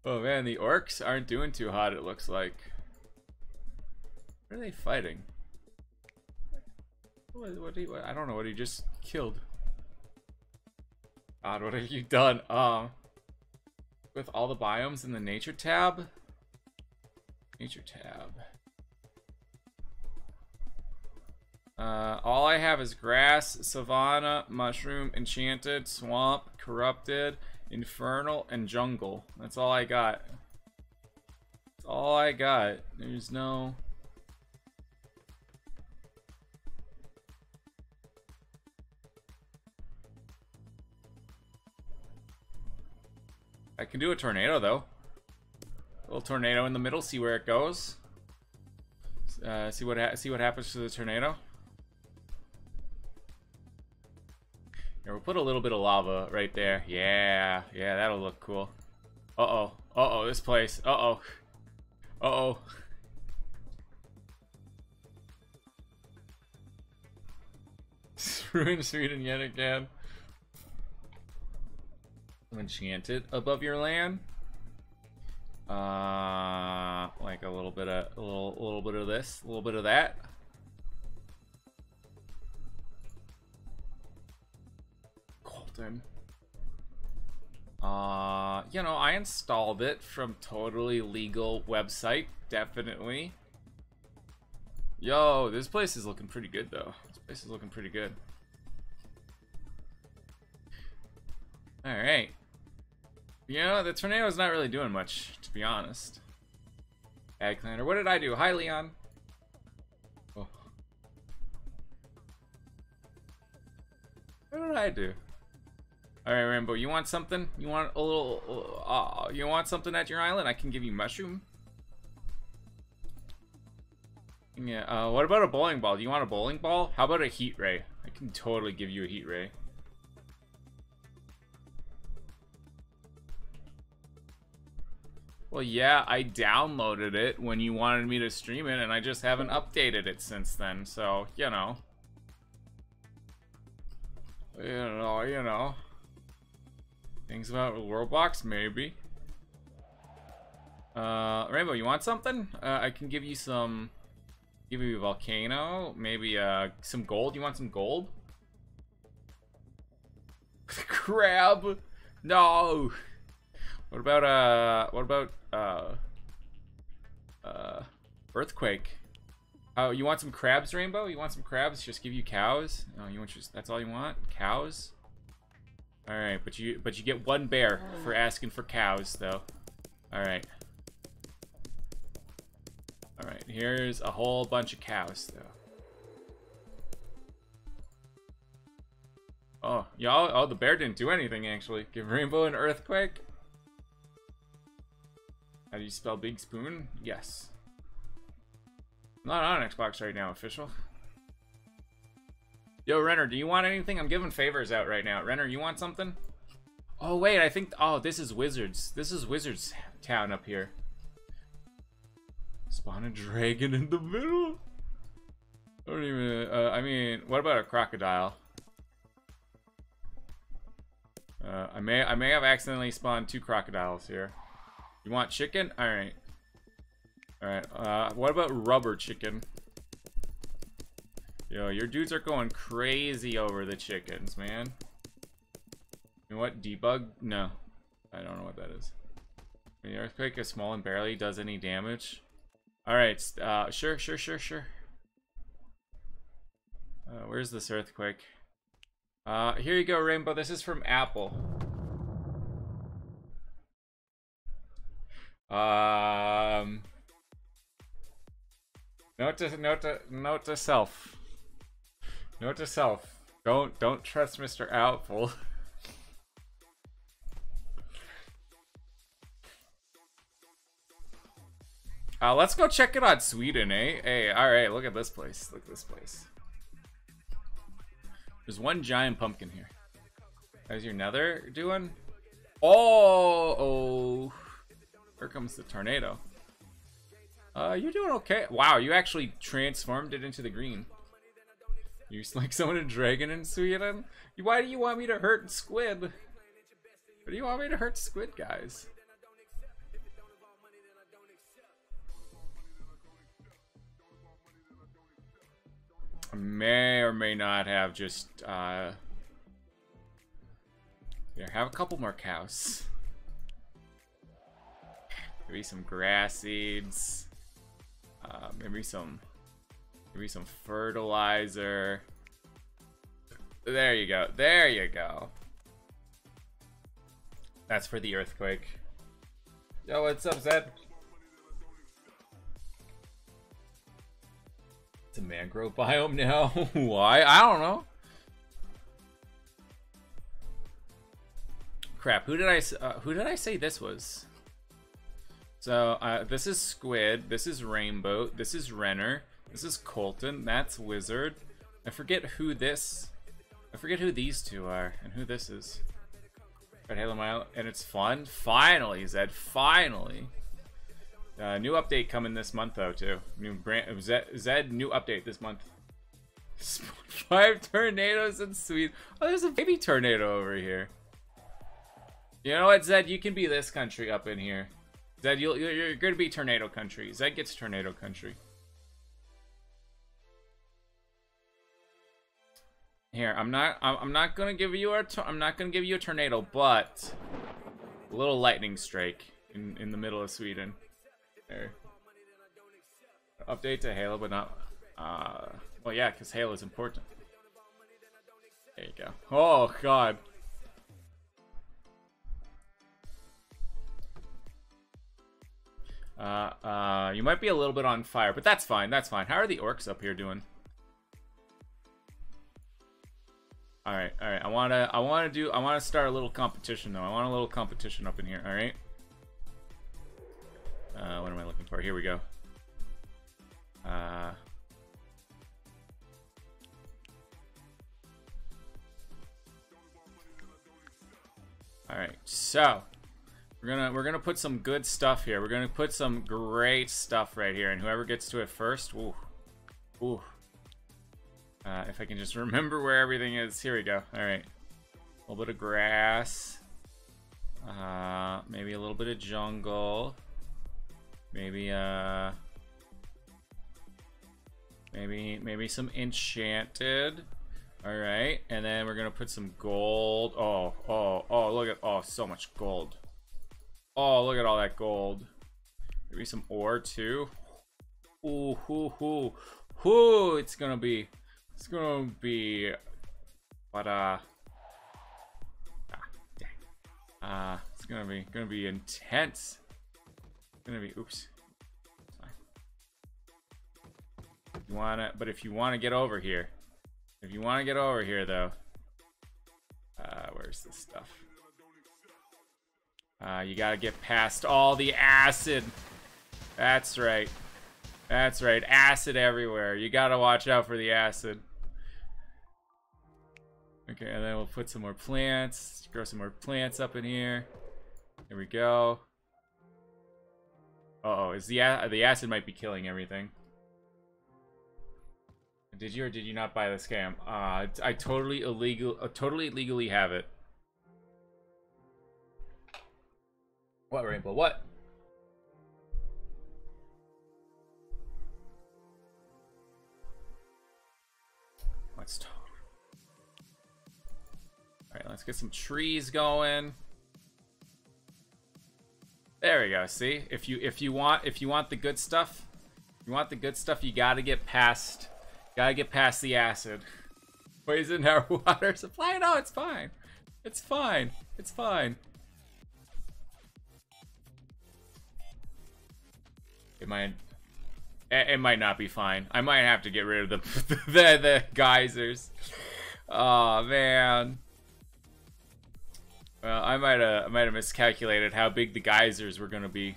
Oh man, the orcs aren't doing too hot, it looks like. What are they fighting? What, what, what I don't know what he just killed. God, what have you done? Um, with all the biomes in the nature tab. Nature tab. Uh, all I have is grass, savanna, mushroom, enchanted, swamp, corrupted, infernal, and jungle. That's all I got. That's all I got. There's no... I can do a tornado, though. A little tornado in the middle, see where it goes. Uh, see what see what happens to the tornado. Here, we'll put a little bit of lava right there. Yeah, yeah, that'll look cool. Uh-oh. Uh-oh, this place. Uh-oh. Uh-oh. Ruin Sweden yet again. Enchanted above your land. Uh, like a little bit of a little, a little bit of this, a little bit of that. Colton. Uh, you know, I installed it from totally legal website, definitely. Yo, this place is looking pretty good though. This place is looking pretty good. All right. You know, the tornado's not really doing much, to be honest. Ag What did I do? Hi, Leon. Oh. What did I do? Alright, Rainbow, you want something? You want a little... Uh, you want something at your island? I can give you mushroom. Yeah, uh, what about a bowling ball? Do you want a bowling ball? How about a heat ray? I can totally give you a heat ray. Well, yeah, I downloaded it when you wanted me to stream it, and I just haven't updated it since then, so, you know. You know, you know. Things about Roblox, maybe. Uh, Rainbow, you want something? Uh, I can give you some... Give you a volcano, maybe uh, some gold. You want some gold? Crab! No! What about, uh, what about, uh, uh, earthquake? Oh, you want some crabs, Rainbow? You want some crabs? Just give you cows? Oh, you want just, that's all you want? Cows? Alright, but you, but you get one bear for asking for cows, though. Alright. Alright, here's a whole bunch of cows, though. Oh, y'all, oh, the bear didn't do anything, actually. Give Rainbow an earthquake? How do you spell big spoon? Yes. Not on Xbox right now, official. Yo, Renner, do you want anything? I'm giving favors out right now. Renner, you want something? Oh, wait, I think... Oh, this is Wizards. This is Wizards Town up here. Spawn a dragon in the middle? I don't even... Uh, I mean, what about a crocodile? Uh, I may I may have accidentally spawned two crocodiles here. You want chicken? Alright. Alright, uh, what about rubber chicken? Yo, your dudes are going crazy over the chickens, man. You know what? Debug? No. I don't know what that is. The earthquake is small and barely does any damage. Alright, uh, sure, sure, sure, sure. Uh, where's this earthquake? Uh, here you go, Rainbow. This is from Apple. Um, note to note to note to self. Note to self. Don't don't trust Mr. Apple. Uh, let's go check it out Sweden, eh? Hey, alright, look at this place. Look at this place. There's one giant pumpkin here. How's your nether doing? Oh, oh. Here comes the tornado. Uh, you're doing okay. Wow, you actually transformed it into the green. You like someone a dragon in Sweden? Why do you want me to hurt squid? Why do you want me to hurt squid, guys? I may or may not have just, uh... Here, have a couple more cows. Maybe some grass seeds. Uh, maybe some, maybe some fertilizer. There you go. There you go. That's for the earthquake. Yo, what's up, Zed? It's a mangrove biome now. Why? I don't know. Crap. Who did I? Uh, who did I say this was? So uh, this is Squid. This is Rainbow. This is Renner. This is Colton. That's Wizard. I forget who this. I forget who these two are and who this is. Red Halo Mile, and it's fun. Finally, Zed. Finally. Uh, new update coming this month though too. New brand Zed, Zed new update this month. Five tornadoes in Sweden. Oh, there's a baby tornado over here. You know what, Zed? You can be this country up in here. Zed, you'll, you're going to be tornado country. Zed gets tornado country. Here, I'm not. I'm not gonna give you a. I'm not gonna give you a tornado, but a little lightning strike in in the middle of Sweden. There. Update to Halo, but not. Uh, well, yeah, because Halo is important. There you go. Oh God. Uh, uh, you might be a little bit on fire, but that's fine. That's fine. How are the orcs up here doing? All right, all right. I wanna, I wanna do, I wanna start a little competition though. I want a little competition up in here. All right. Uh, what am I looking for? Here we go. Uh. All right, so we're gonna we're gonna put some good stuff here. We're gonna put some great stuff right here, and whoever gets to it first, ooh, ooh. Uh, if I can just remember where everything is. Here we go. All right. A little bit of grass. Uh, maybe a little bit of jungle. Maybe, uh... Maybe, maybe some enchanted. All right. And then we're to put some gold. Oh, oh, oh, look at... Oh, so much gold. Oh, look at all that gold. Maybe some ore, too. Ooh, hoo, hoo. Hoo, it's to be... It's gonna be, but uh, ah, dang. Uh, it's gonna be gonna be intense. It's gonna be oops. You wanna, but if you wanna get over here, if you wanna get over here though, uh, where's this stuff? Uh, you gotta get past all the acid. That's right. That's right, acid everywhere. You gotta watch out for the acid. Okay, and then we'll put some more plants. Grow some more plants up in here. Here we go. Uh oh, is the the acid might be killing everything. Did you or did you not buy the scam? Uh, I totally illegal, uh, totally legally have it. What rainbow? What? Let's talk. Alright, let's get some trees going. There we go. See? If you if you want if you want the good stuff, you want the good stuff, you gotta get past gotta get past the acid. Poison our water supply? No, it's fine. It's fine. It's fine. It might it might not be fine. I might have to get rid of the the, the geysers. Oh man. Well, I might have I might have miscalculated how big the geysers were gonna be.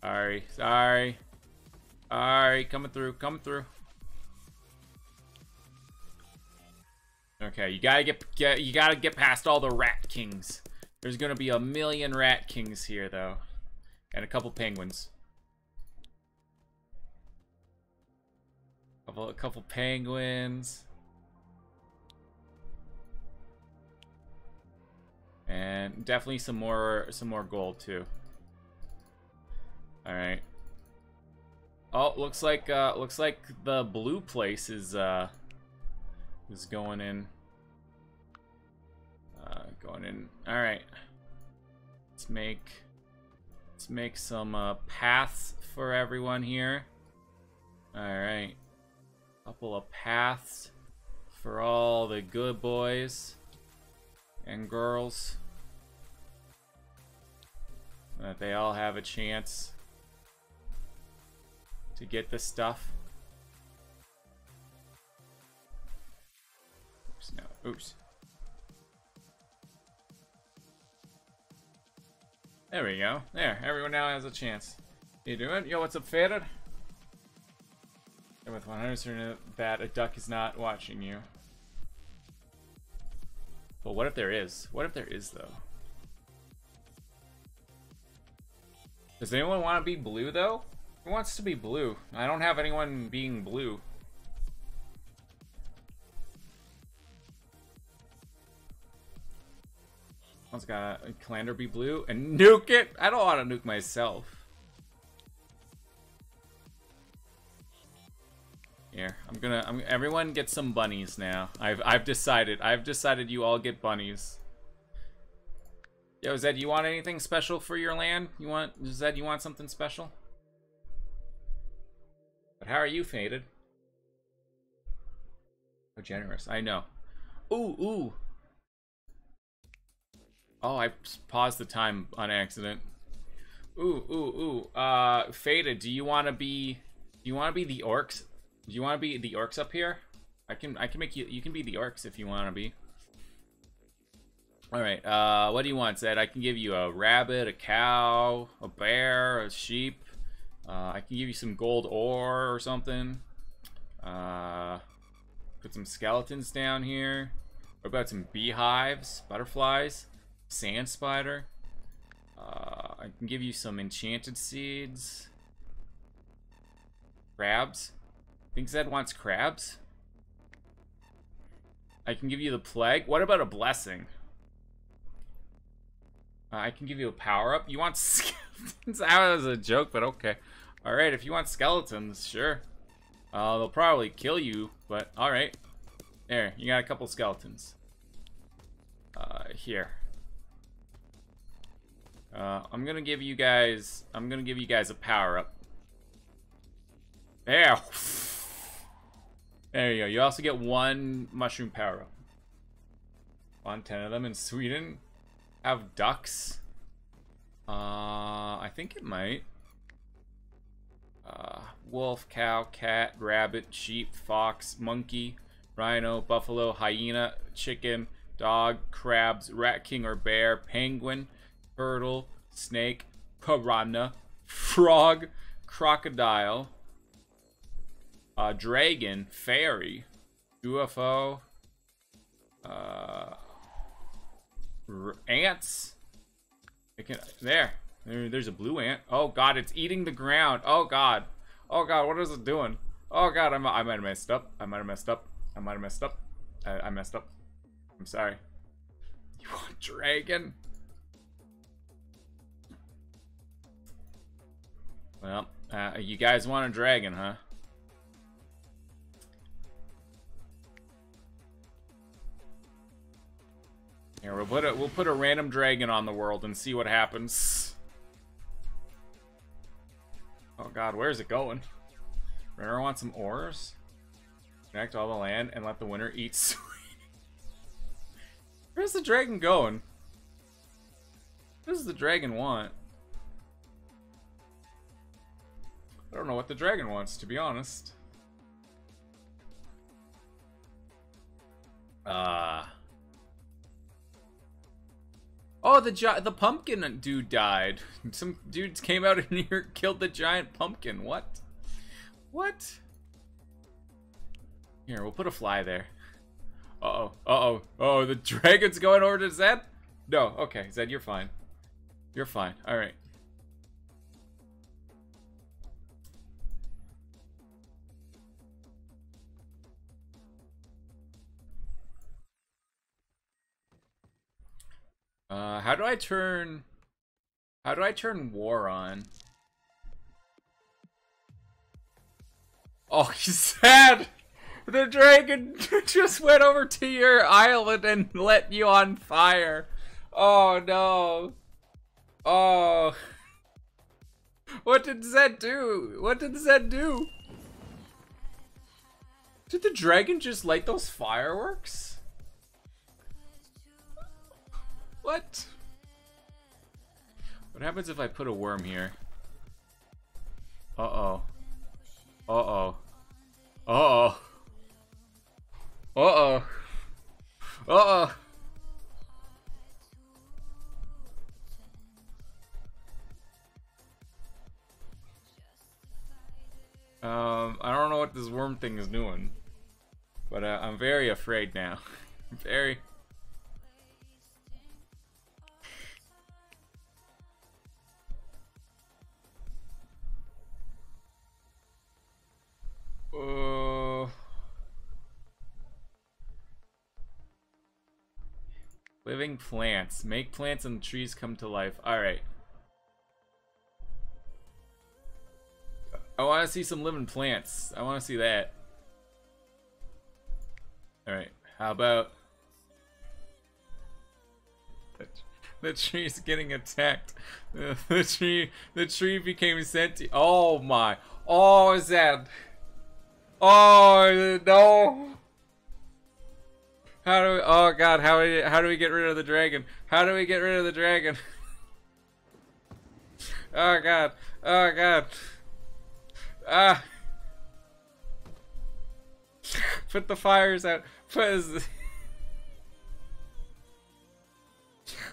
Sorry, sorry, sorry. Coming through, coming through. Okay, you gotta get, get you gotta get past all the rat kings. There's gonna be a million rat kings here though, and a couple penguins. A couple penguins. And definitely some more some more gold too. Alright. Oh, looks like uh looks like the blue place is uh is going in. Uh going in. Alright. Let's make let's make some uh paths for everyone here. Alright. Couple of paths for all the good boys and girls. That they all have a chance to get the stuff. Oops, no. Oops. There we go. There, everyone now has a chance. You doing? Yo, what's up, Faded? With 100% that a duck is not watching you. But what if there is? What if there is, though? Does anyone want to be blue, though? Who wants to be blue? I don't have anyone being blue. One's got a uh, Clandor be blue and nuke it? I don't want to nuke myself. Here, I'm gonna. I'm, everyone get some bunnies now. I've I've decided. I've decided you all get bunnies. Yo, Zed, you want anything special for your land? You want Zed? You want something special? But how are you Faded? Oh, generous. I know. Ooh, ooh. Oh, I paused the time on accident. Ooh, ooh, ooh. Uh, Faded, do you want to be... Do you want to be the orcs? Do you want to be the orcs up here? I can I can make you... You can be the orcs if you want to be. Alright, uh, what do you want, Zed? I can give you a rabbit, a cow, a bear, a sheep. Uh, I can give you some gold ore or something. Uh, put some skeletons down here. What about some beehives, butterflies? Sand spider. Uh, I can give you some enchanted seeds. Crabs. Think Zed wants crabs. I can give you the plague. What about a blessing? Uh, I can give you a power up. You want skeletons? that was a joke, but okay. Alright, if you want skeletons, sure. Uh, they'll probably kill you, but alright. There, you got a couple skeletons. Uh, here. Uh, I'm gonna give you guys, I'm gonna give you guys a power up. There. There you go. You also get one mushroom power up. On 10 of them in Sweden have ducks. Uh, I think it might. Uh, wolf, cow, cat, rabbit, sheep, fox, monkey, rhino, buffalo, hyena, chicken, dog, crabs, rat king or bear, penguin, turtle, snake, piranha, frog, crocodile, uh, dragon, fairy, UFO, uh, ants. Can, there. there, there's a blue ant. Oh god, it's eating the ground. Oh god, oh god, what is it doing? Oh god, I'm, I might have messed up. I might have messed up. I might have messed up. I, I messed up. I'm sorry. You want dragon? Well, uh, you guys want a dragon, huh? Here, we'll put a we'll put a random dragon on the world and see what happens. Oh god, where's it going? Remember want some ores? Connect all the land and let the winner eat sweet. Where's the dragon going? What does the dragon want? I don't know what the dragon wants, to be honest. Uh... Oh, the the pumpkin dude died. Some dudes came out and here killed the giant pumpkin. What? What? Here, we'll put a fly there. Uh-oh. Uh-oh. Oh, the dragon's going over to Zed? No. Okay, Zed, you're fine. You're fine. All right. Uh, how do I turn... How do I turn war on? Oh, he's sad! The dragon just went over to your island and let you on fire. Oh, no. Oh. What did Zed do? What did Zed do? Did the dragon just light those fireworks? What? What happens if I put a worm here? Uh-oh. Uh-oh. Uh-oh. Uh-oh. Uh-oh. Um, I don't know what this worm thing is doing. But uh, I'm very afraid now. very. Living plants. Make plants and trees come to life. Alright. I want to see some living plants. I want to see that. Alright, how about... The tree's getting attacked. The tree, the tree became sentient. Oh my. Oh, is that... Oh, no. How do we, oh god, how do we, how do we get rid of the dragon? How do we get rid of the dragon? oh god, oh god. Ah. Put the fires out. Put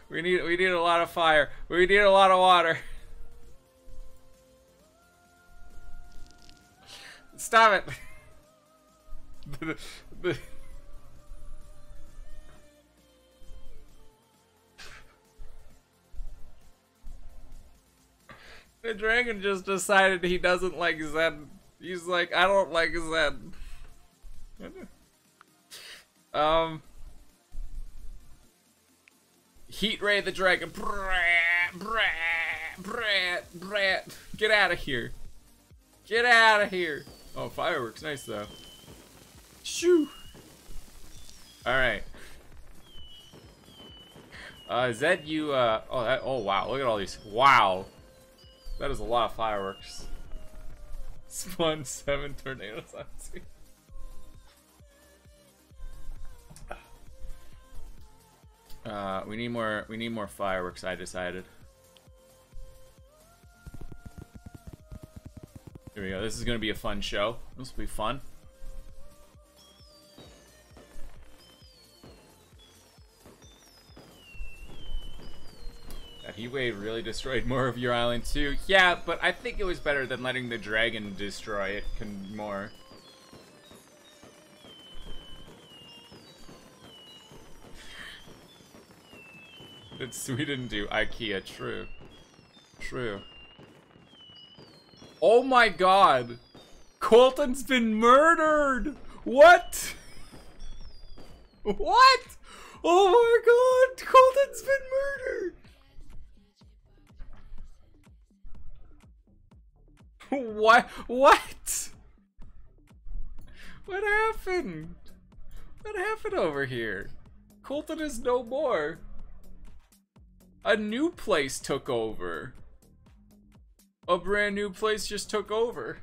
We need we need a lot of fire. We need a lot of water. Stop it. The, dragon just decided he doesn't like Zen. He's like, I don't like Zen. um. Heat Ray the Dragon. Brat, brat, brat, brat. Get out of here. Get out of here. Oh, fireworks. Nice, though. Shoo. Alright. Uh, Zed, you, uh, oh, that, oh, wow. Look at all these. Wow. That is a lot of fireworks. Spawn seven tornadoes on two. Uh, we need more. We need more fireworks. I decided. Here we go. This is gonna be a fun show. This will be fun. That heat wave really destroyed more of your island too. Yeah, but I think it was better than letting the dragon destroy it more. It's, we didn't do Ikea, true. True. Oh my god! Colton's been murdered! What? What? Oh my god! Colton's been murdered! What? What? What happened? What happened over here? Colton is no more. A new place took over. A brand new place just took over.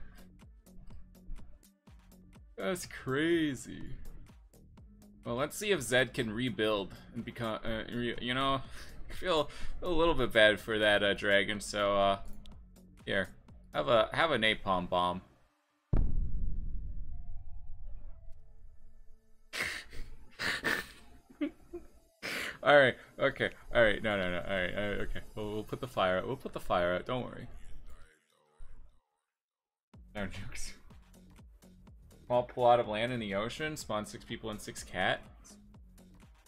That's crazy. Well, let's see if Zed can rebuild and become, uh, you know, feel a little bit bad for that uh, dragon. So, uh, here, have a have a napalm bomb. all right. Okay. All right. No. No. No. All right. All right okay. We'll, we'll put the fire out. We'll put the fire out. Don't worry. No jokes. Small pull out of land in the ocean. Spawn six people and six cats.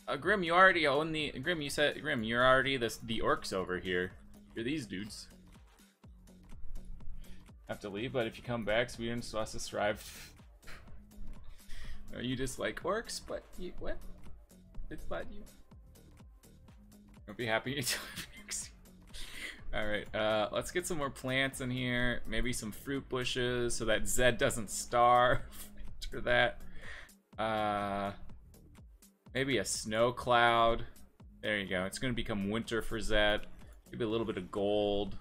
Uh, Grim, you already own the Grim. You said Grim, you're already the the orcs over here. You're these dudes. Have to leave, but if you come back, Sweden still has to strive. you dislike orcs, but you what? It's but you. Don't be happy until to Alright, uh, let's get some more plants in here. Maybe some fruit bushes so that Zed doesn't starve after that. Uh, maybe a snow cloud. There you go. It's going to become winter for Zed. Maybe a little bit of gold.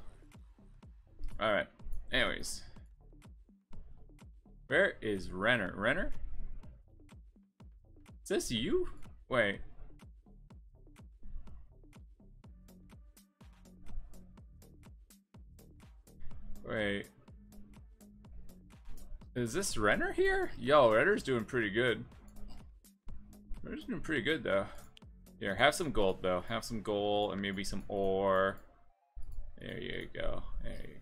Alright, anyways. Where is Renner? Renner? Is this you? Wait. Wait. Is this Renner here? Yo, Renner's doing pretty good. Renner's doing pretty good though. Here, have some gold though. Have some gold and maybe some ore. There you go. There you.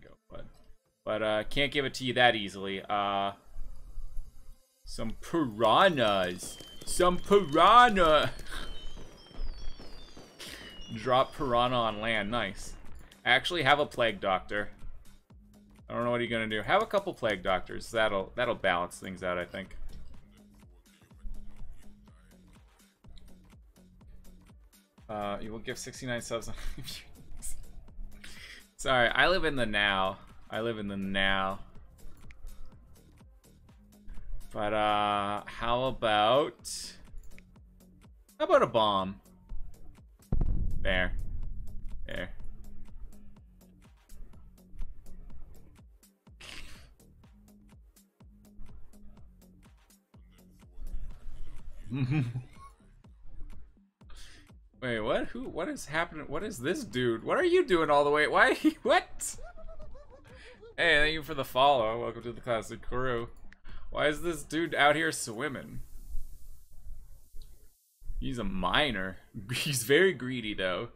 But uh can't give it to you that easily. Uh some piranhas. Some piranha. Drop piranha on land. Nice. I actually have a plague doctor. I don't know what you're gonna do. Have a couple plague doctors. That'll that'll balance things out, I think. Uh, you will give 69 subs. Sorry, I live in the now. I live in the now. But uh, how about how about a bomb? There, there. Wait, what? Who? What is happening? What is this dude? What are you doing all the way? Why? What? Hey, thank you for the follow. Welcome to the classic crew. Why is this dude out here swimming? He's a miner. He's very greedy, though.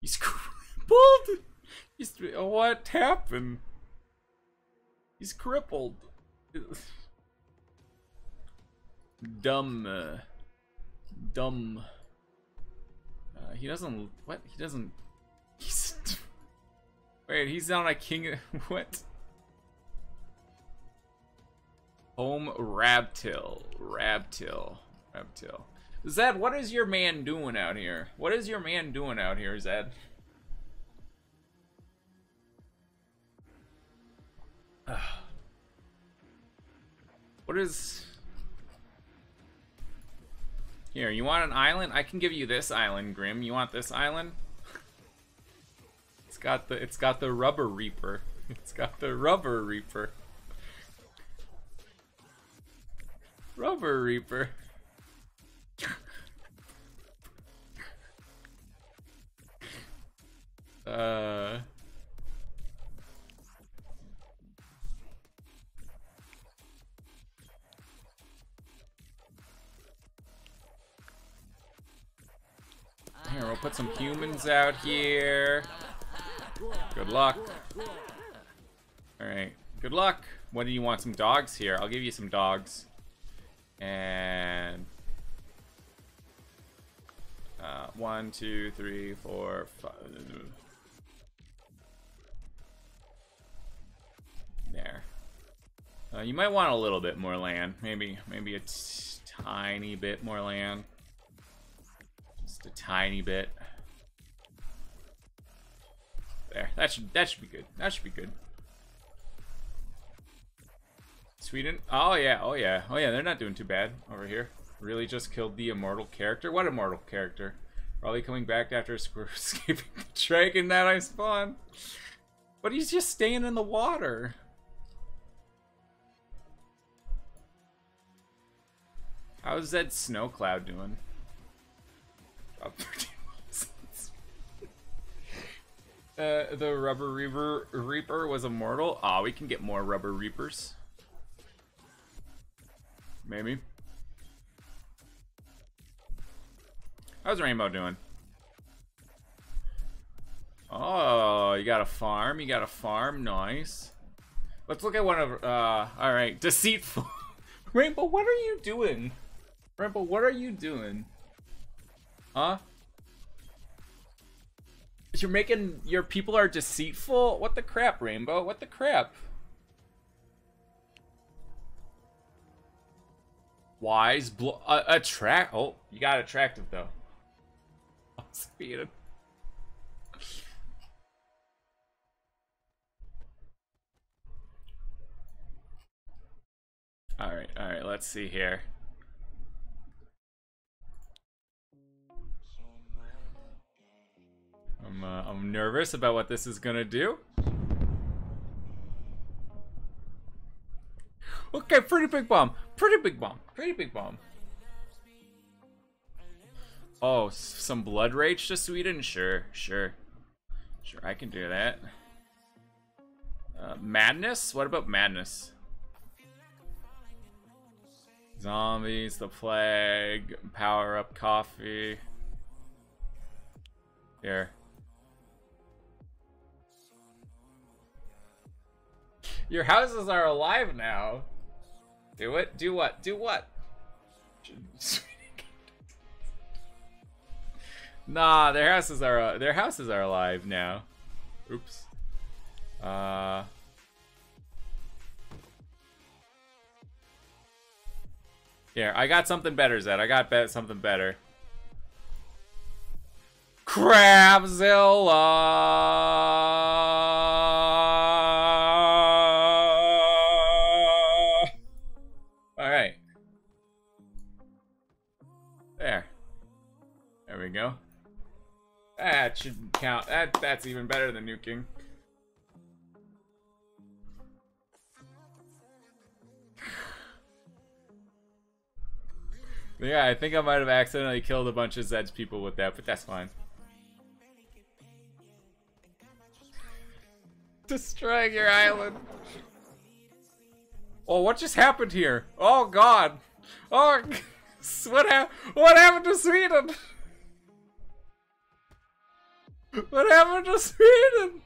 He's crippled. He's what happened? He's crippled. dumb. Uh, dumb. Uh, he doesn't. What? He doesn't. Wait, he's not a king. what? Home Rabtil. Rabtil. Rabtil. Zed, what is your man doing out here? What is your man doing out here, Zed? what is... Here, you want an island? I can give you this island, Grim. You want this island? Got the it's got the rubber reaper. It's got the rubber reaper. Rubber reaper. uh Here, we'll put some humans out here. Good luck. Alright, good luck. What do you want? Some dogs here? I'll give you some dogs. And... Uh, one, two, three, four, five... There. Uh, you might want a little bit more land. Maybe, maybe a tiny bit more land. Just a tiny bit. There. That should that should be good. That should be good. Sweden? Oh yeah, oh yeah, oh yeah, they're not doing too bad over here. Really just killed the immortal character? What immortal character? Probably coming back after escaping the dragon that I spawned. But he's just staying in the water. How's that snow cloud doing? Up 13 uh, the rubber reaper reaper was immortal. Ah, oh, we can get more rubber reapers. Maybe. How's Rainbow doing? Oh, you got a farm. You got a farm. Nice. Let's look at one of. Uh, all right, deceitful. Rainbow, what are you doing? Rainbow, what are you doing? Huh? You're making your people are deceitful. What the crap, Rainbow? What the crap? Wise, bl uh, attract. Oh, you got attractive though. Speed. All right, all right. Let's see here. I'm uh, I'm nervous about what this is gonna do. Okay, pretty big bomb. Pretty big bomb. Pretty big bomb. Oh, some blood rage to Sweden? Sure, sure. Sure, I can do that. Uh, madness? What about madness? Zombies, the plague, power up coffee. Here. Your houses are alive now. Do it? Do what? Do what? nah, their houses are uh, their houses are alive now. Oops. Uh. Here, I got something better, Zed. I got be something better. Crabzilla! That should count. That That's even better than nuking. Yeah, I think I might have accidentally killed a bunch of Zed's people with that, but that's fine. Destroying your island. Oh, what just happened here? Oh God! Oh, what happened? What happened to Sweden? What happened to Sweden?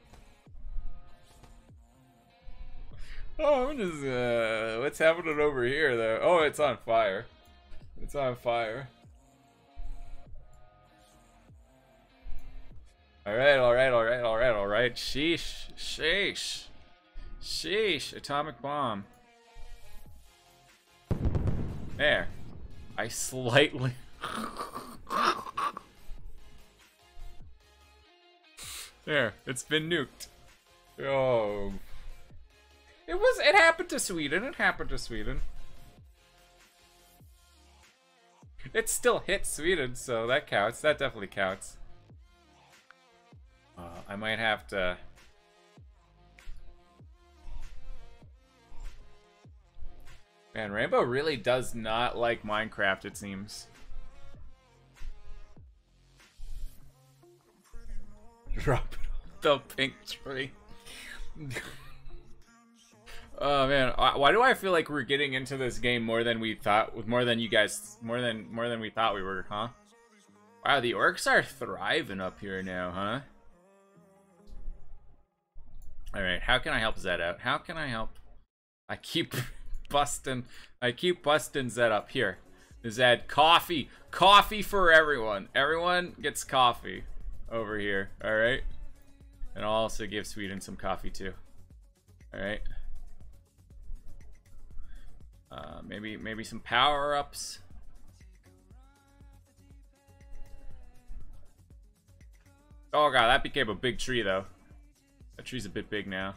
Oh, I'm just, uh, what's happening over here though? Oh, it's on fire. It's on fire. Alright, alright, alright, alright, alright. Sheesh. Sheesh. Sheesh. Atomic bomb. There. I slightly... there. It's been nuked. Oh. It was... It happened to Sweden. It happened to Sweden. It still hit Sweden, so that counts. That definitely counts. Uh, I might have to... Man, Rainbow really does not like Minecraft, it seems. Drop the pink tree. Oh man, why do I feel like we're getting into this game more than we thought, with more than you guys, more than more than we thought we were, huh? Wow, the orcs are thriving up here now, huh? All right, how can I help Zed out? How can I help? I keep busting, I keep busting Zed up here. Zed, coffee, coffee for everyone. Everyone gets coffee over here. All right, and I'll also give Sweden some coffee too. All right. Uh, maybe maybe some power ups. Oh god, that became a big tree though. That tree's a bit big now.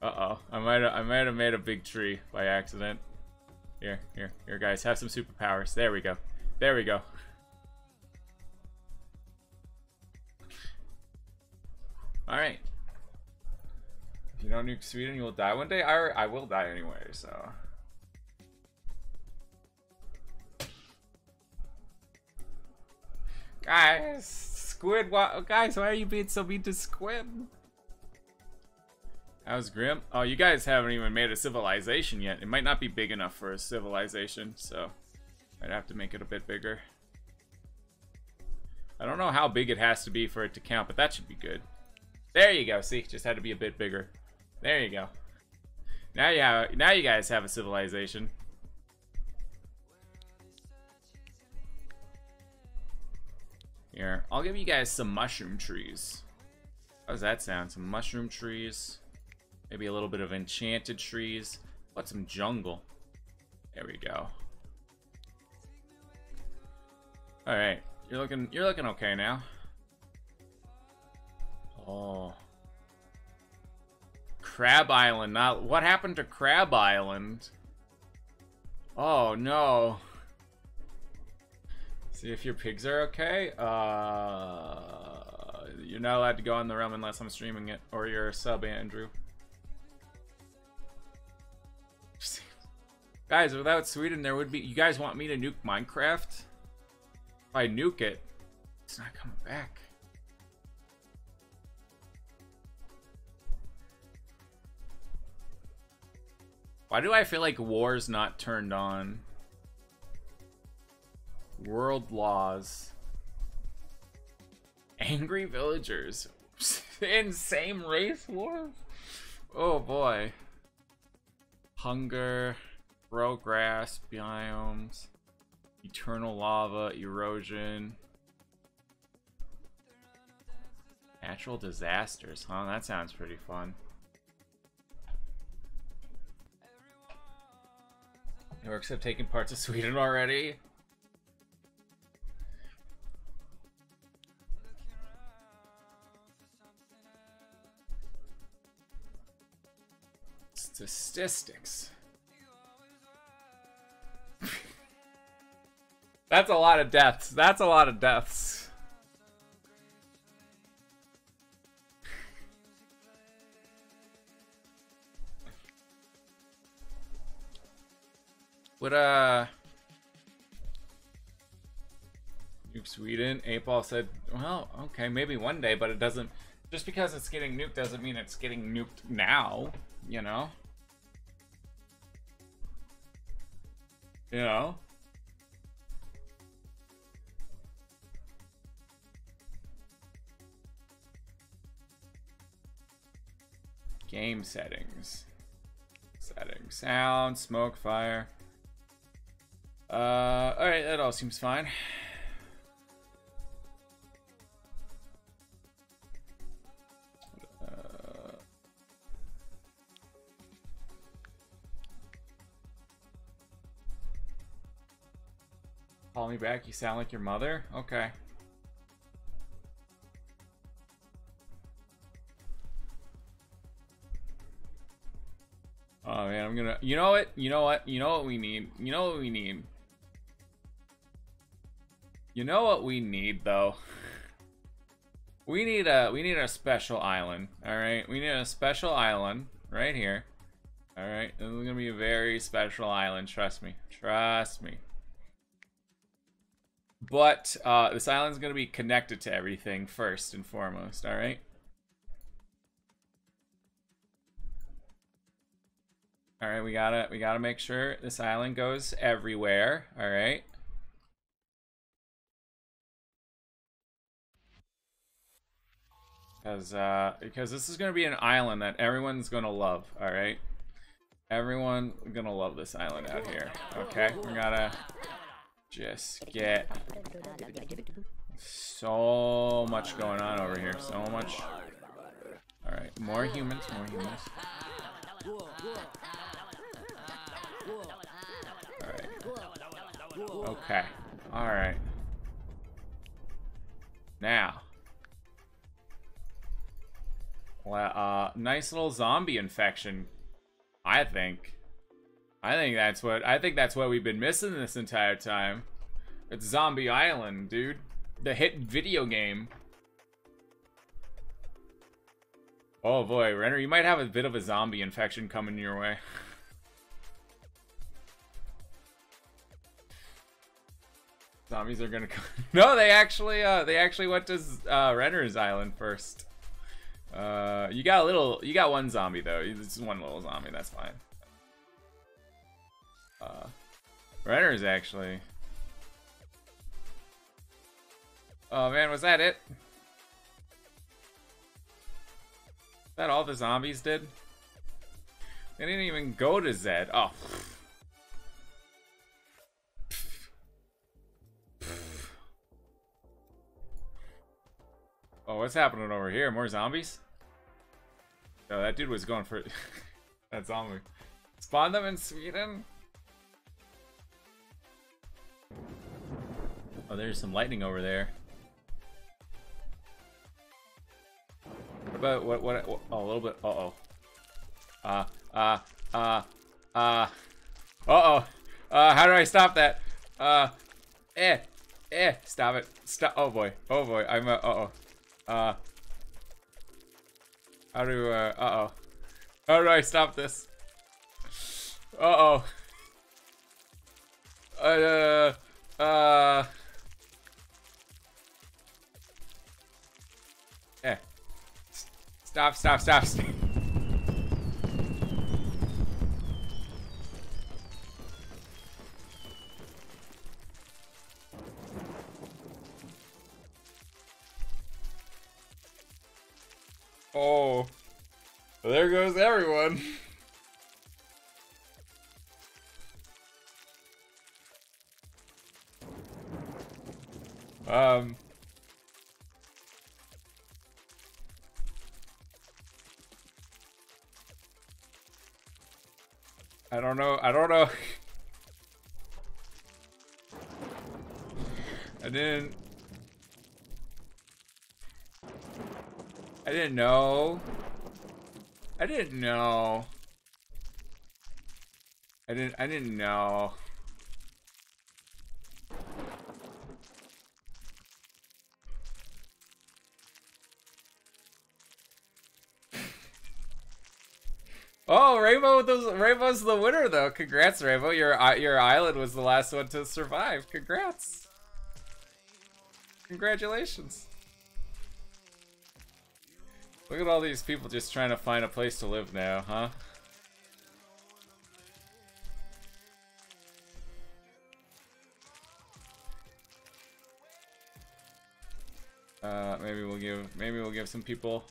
Uh oh, I might I might have made a big tree by accident. Here, here, here, guys, have some superpowers. There we go. There we go. All right. If you don't nuke Sweden, you will die one day. I, I will die anyway, so. Guys, Squid, why, guys, why are you being so mean to Squid? How's Grim? Oh, you guys haven't even made a civilization yet. It might not be big enough for a civilization, so I'd have to make it a bit bigger. I don't know how big it has to be for it to count, but that should be good. There you go. See, just had to be a bit bigger. There you go. Now you have, now you guys have a civilization. Here, I'll give you guys some mushroom trees. How does that sound? Some mushroom trees. Maybe a little bit of enchanted trees. What some jungle? There we go. All right, you're looking you're looking okay now. Oh. Crab Island. Not what happened to Crab Island? Oh no. See if your pigs are okay. Uh, you're not allowed to go on the realm unless I'm streaming it, or you're a sub, Andrew. Guys, without Sweden, there would be. You guys want me to nuke Minecraft? If I nuke it, it's not coming back. Why do I feel like war's not turned on? World laws. Angry villagers. In same race wars? Oh boy. Hunger, grow grass, biomes, eternal lava, erosion. Natural disasters, huh? That sounds pretty fun. Orcs have taken parts of Sweden already. Statistics. That's a lot of deaths. That's a lot of deaths. What, uh Nuke Sweden? 8ball said, well, okay, maybe one day, but it doesn't just because it's getting nuked doesn't mean it's getting nuked now, you know? You know? Game settings. Settings. Sound, smoke, fire. Uh, alright, that all seems fine. Uh, Call me back, you sound like your mother? Okay. Oh man, I'm gonna. You know what? You know what? You know what we need? You know what we need? You know what we need though? We need a we need a special island. All right, we need a special island right here. All right, this is gonna be a very special island. Trust me. Trust me. But uh, this island's gonna be connected to everything first and foremost. All right. All right, we gotta we gotta make sure this island goes everywhere. All right. Because uh, because this is gonna be an island that everyone's gonna love. All right. Everyone gonna love this island out here. Okay, we gotta just get so much going on over here. So much. All right, more humans, more humans. Okay. Alright. Now. Uh, nice little zombie infection. I think. I think that's what I think that's what we've been missing this entire time. It's Zombie Island, dude. The hit video game. Oh boy, Renner, you might have a bit of a zombie infection coming your way. Zombies are gonna come. no, they actually, uh, they actually went to uh, Renner's Island first. Uh, you got a little, you got one zombie though. It's one little zombie. That's fine. Uh, Renner's actually. Oh man, was that it? That all the zombies did? They didn't even go to Zed. Oh. Oh, what's happening over here? More zombies? Oh, that dude was going for that zombie. Spawn them in Sweden? Oh, there's some lightning over there. What about what? What? what oh, a little bit. Uh oh. Uh. Uh. Uh. Uh. Uh oh. Uh. How do I stop that? Uh. Eh. Eh. Stop it. Stop. Oh boy. Oh boy. I'm. Uh oh. Uh. How do, uh, uh-oh. Do I stop this? Uh-oh. Uh, uh. Yeah. Stop, stop, stop. stop. Oh, there goes everyone. Um. I don't know. I don't know. I didn't. I didn't know. I didn't know. I didn't. I didn't know. Oh, Rainbow Rainbow's the winner though. Congrats, Rainbow. Your uh, your island was the last one to survive. Congrats. Congratulations. Look at all these people just trying to find a place to live now, huh? Uh, maybe we'll give maybe we'll give some people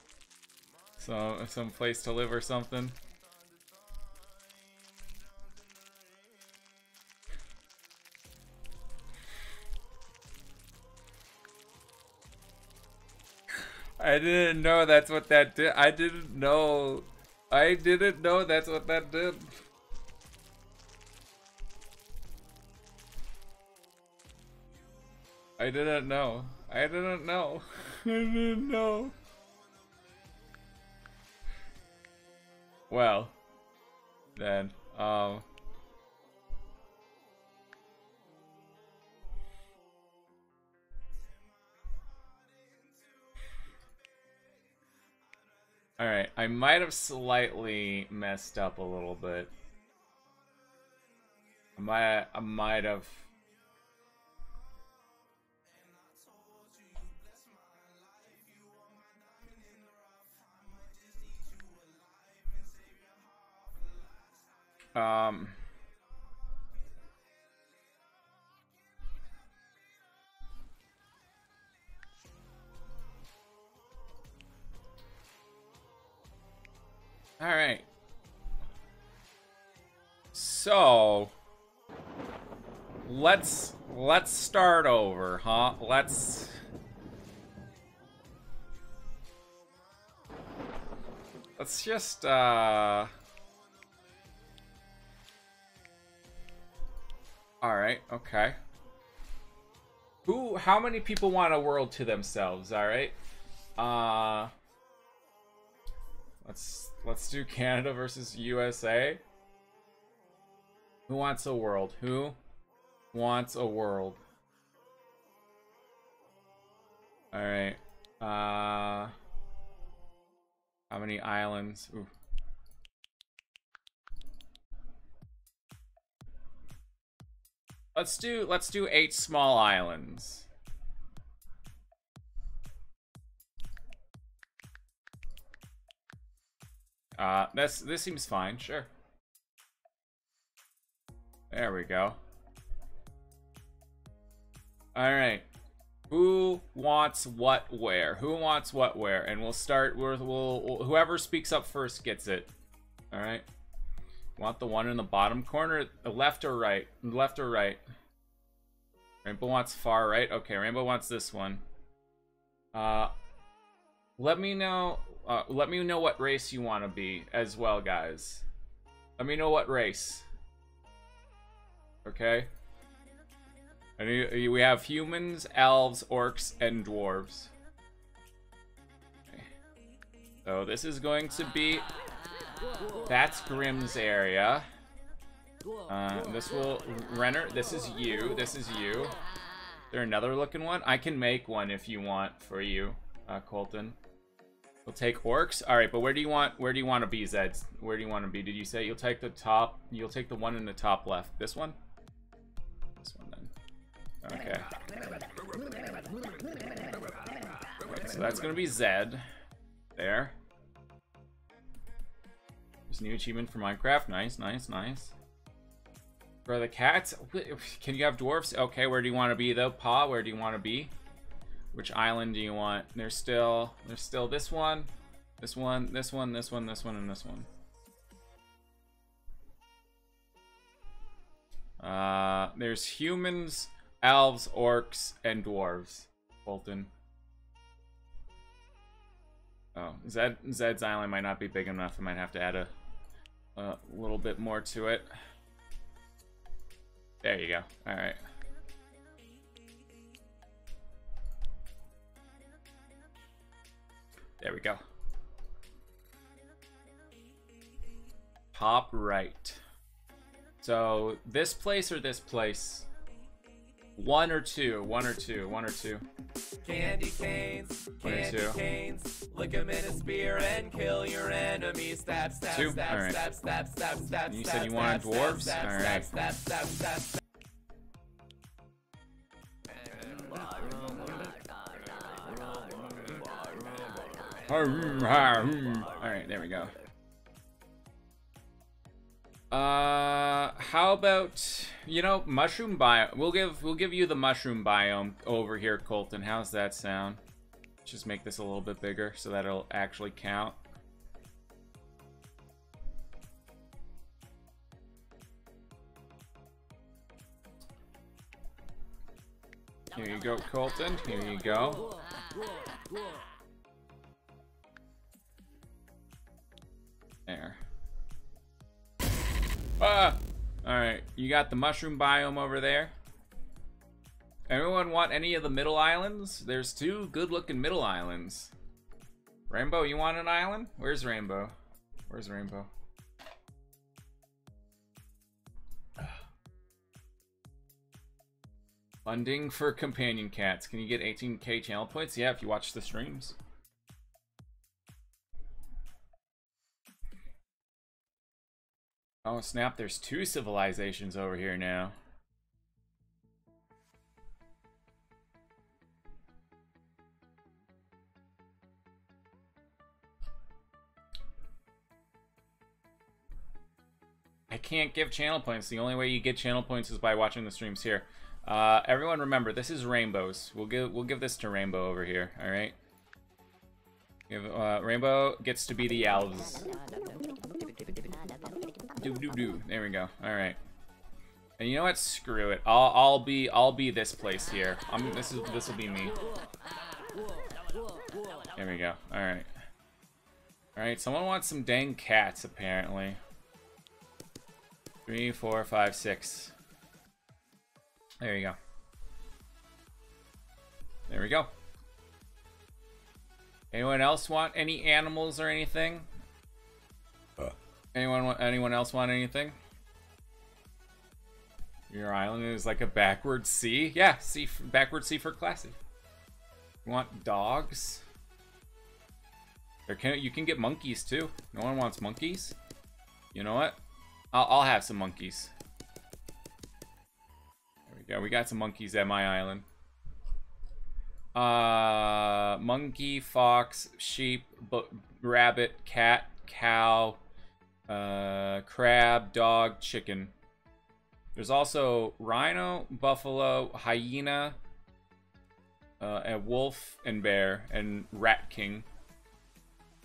some some place to live or something. I didn't know that's what that did. I didn't know. I didn't know that's what that did. I didn't know. I didn't know. I didn't know. Well, then, um. Alright, I might have slightly messed up a little bit. I might, I might have... Um... All right. So let's let's start over, huh? Let's Let's just uh All right, okay. Who how many people want a world to themselves, all right? Uh Let's let's do Canada versus USA. Who wants a world? Who wants a world? All right. Uh How many islands? Ooh. Let's do let's do 8 small islands. Uh, this this seems fine. Sure. There we go. All right. Who wants what where? Who wants what where? And we'll start with we'll, whoever speaks up first gets it. All right. Want the one in the bottom corner, left or right? Left or right? Rainbow wants far right. Okay, Rainbow wants this one. Uh, let me know. Uh, let me know what race you want to be as well, guys. Let me know what race. Okay. And we have humans, elves, orcs, and dwarves. So this is going to be... That's Grimm's area. Uh, this will... Renner, this is you. This is you. Is there another looking one? I can make one if you want for you, uh, Colton. We'll take orcs. All right, but where do you want where do you want to be, Zed? Where do you want to be? Did you say you'll take the top? You'll take the one in the top left. This one. This one then. Okay. so that's gonna be Zed. There. There's a new achievement for Minecraft. Nice, nice, nice. For the cats, can you have dwarfs? Okay, where do you want to be though? Paw, where do you want to be? Which island do you want? There's still, there's still this one, this one, this one, this one, this one, and this one. Uh, there's humans, elves, orcs, and dwarves. Bolton. Oh, Zed, Zed's island might not be big enough. I might have to add a, a little bit more to it. There you go. All right. There we go. Top right. So this place or this place? One or two, one or two, one or two. Candy canes, candy two. canes. Lick 'em in a spear and kill your enemies. Stab, stab, Two? stab, Alright. stab, stab, stab, stab. You said you wanted stab, dwarves? Stab, stab, Alright. stab, stab, stab, stab. Alright, there we go. Uh, how about you know mushroom biome? We'll give we'll give you the mushroom biome over here, Colton. How's that sound? Just make this a little bit bigger so that it'll actually count. Here you go, Colton. Here you go. There. Ah! Alright, you got the mushroom biome over there. Anyone want any of the middle islands? There's two good looking middle islands. Rainbow, you want an island? Where's Rainbow? Where's Rainbow? Funding for companion cats. Can you get 18k channel points? Yeah, if you watch the streams. Oh snap, there's two civilizations over here now. I can't give channel points. The only way you get channel points is by watching the streams here. Uh, everyone remember, this is rainbows. We'll give we'll give this to Rainbow over here, alright? Uh, Rainbow gets to be the elves. Do do do. There we go. All right. And you know what? Screw it. I'll I'll be I'll be this place here. I'm this is this will be me. There we go. All right. All right. Someone wants some dang cats apparently. Three, four, five, six. There you go. There we go. Anyone else want any animals or anything? Anyone anyone else want anything? Your island is like a backward C? Yeah, C f- backward C for classy. You want dogs? There can you can get monkeys too. No one wants monkeys. You know what? I'll, I'll have some monkeys. There we go. We got some monkeys at my island. Uh, monkey, fox, sheep, rabbit, cat, cow, uh, crab, dog, chicken. There's also rhino, buffalo, hyena, uh, a wolf and bear, and rat king.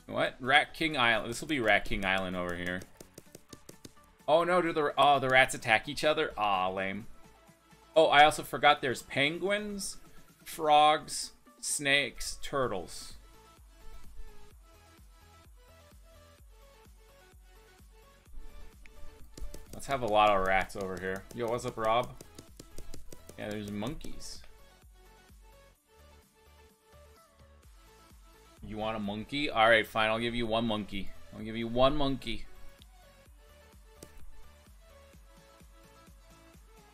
What? Rat King Island. This will be Rat King Island over here. Oh no, do the oh the rats attack each other? Ah, lame. Oh, I also forgot there's penguins, frogs, snakes, turtles. Let's have a lot of rats over here. Yo, what's up, Rob? Yeah, there's monkeys. You want a monkey? Alright, fine. I'll give you one monkey. I'll give you one monkey.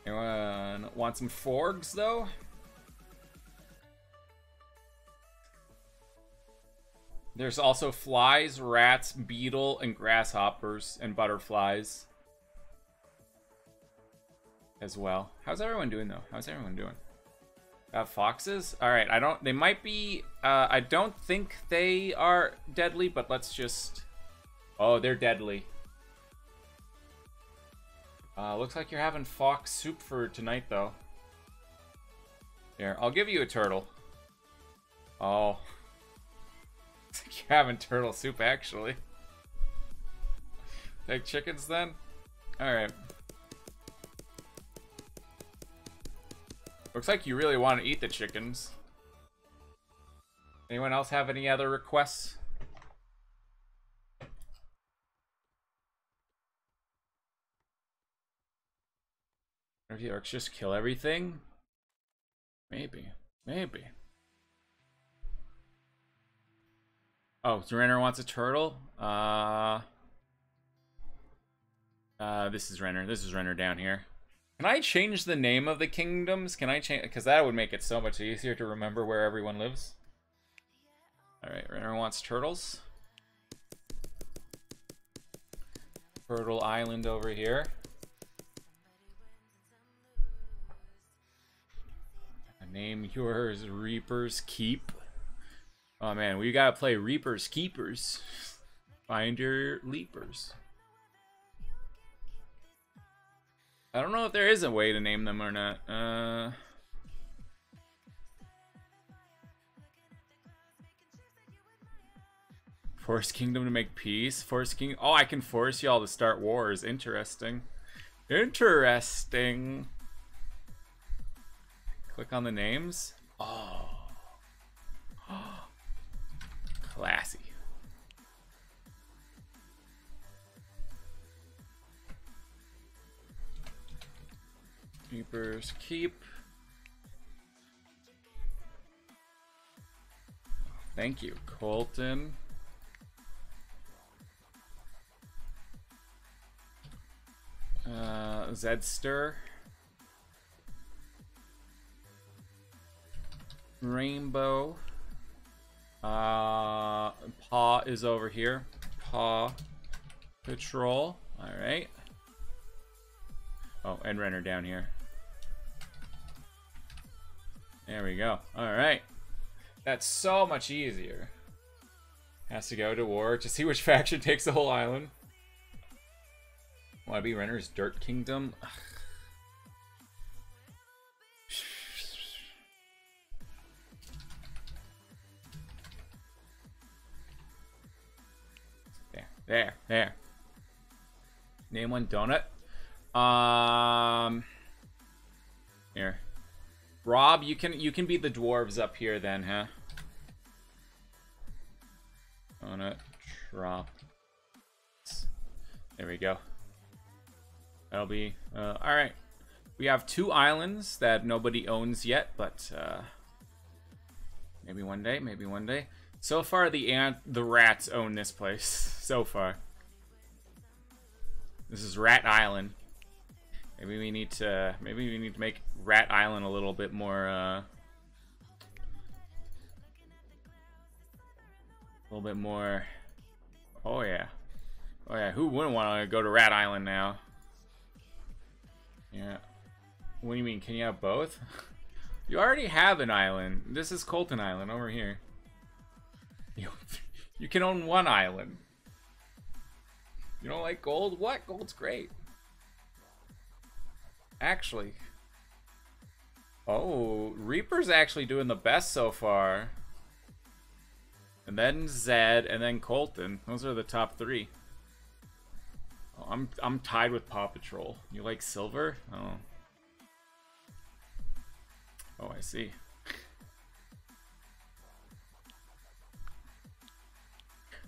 Anyone want some forgs, though? There's also flies, rats, beetle, and grasshoppers, and butterflies. As well. How's everyone doing, though? How's everyone doing? Got foxes? Alright, I don't... They might be... Uh, I don't think they are deadly, but let's just... Oh, they're deadly. Uh, looks like you're having fox soup for tonight, though. Here, I'll give you a turtle. Oh. you're having turtle soup, actually. Take chickens, then? Alright. Looks like you really want to eat the chickens. Anyone else have any other requests? If the orcs just kill everything? Maybe. Maybe. Oh, Renner wants a turtle? Uh... Uh, this is Renner. This is Renner down here. Can I change the name of the kingdoms? Can I change? Because that would make it so much easier to remember where everyone lives. Alright, Renner wants turtles. Turtle Island over here. Name yours Reaper's Keep. Oh man, we gotta play Reaper's Keepers. Find your Leapers. I don't know if there is a way to name them or not. Uh... Force Kingdom to make peace. Force King. Oh, I can force y'all to start wars. Interesting. Interesting. Click on the names. Oh. Classy. Keepers keep. Thank you, Colton. Uh, Zedster. Rainbow. Uh, Paw is over here. Paw Patrol. All right. Oh, and Renner down here. There we go. All right. That's so much easier. Has to go to war to see which faction takes the whole island. Want to be Renner's Dirt Kingdom? There, there, there. Name one donut. Um, here. Rob, you can you can be the dwarves up here then, huh? Donut drop. There we go. That'll be uh, all right. We have two islands that nobody owns yet, but uh, maybe one day, maybe one day. So far, the ant, the rats own this place. So far, this is Rat Island. Maybe we need to maybe we need to make Rat Island a little bit more uh, a little bit more Oh yeah. Oh yeah, who wouldn't want to go to Rat Island now? Yeah. What do you mean? Can you have both? you already have an island. This is Colton Island over here. You, you can own one island. You don't like gold? What? Gold's great. Actually. Oh, Reaper's actually doing the best so far. And then Zed, and then Colton. Those are the top three. Oh, I'm I'm tied with Paw Patrol. You like silver? Oh. Oh, I see.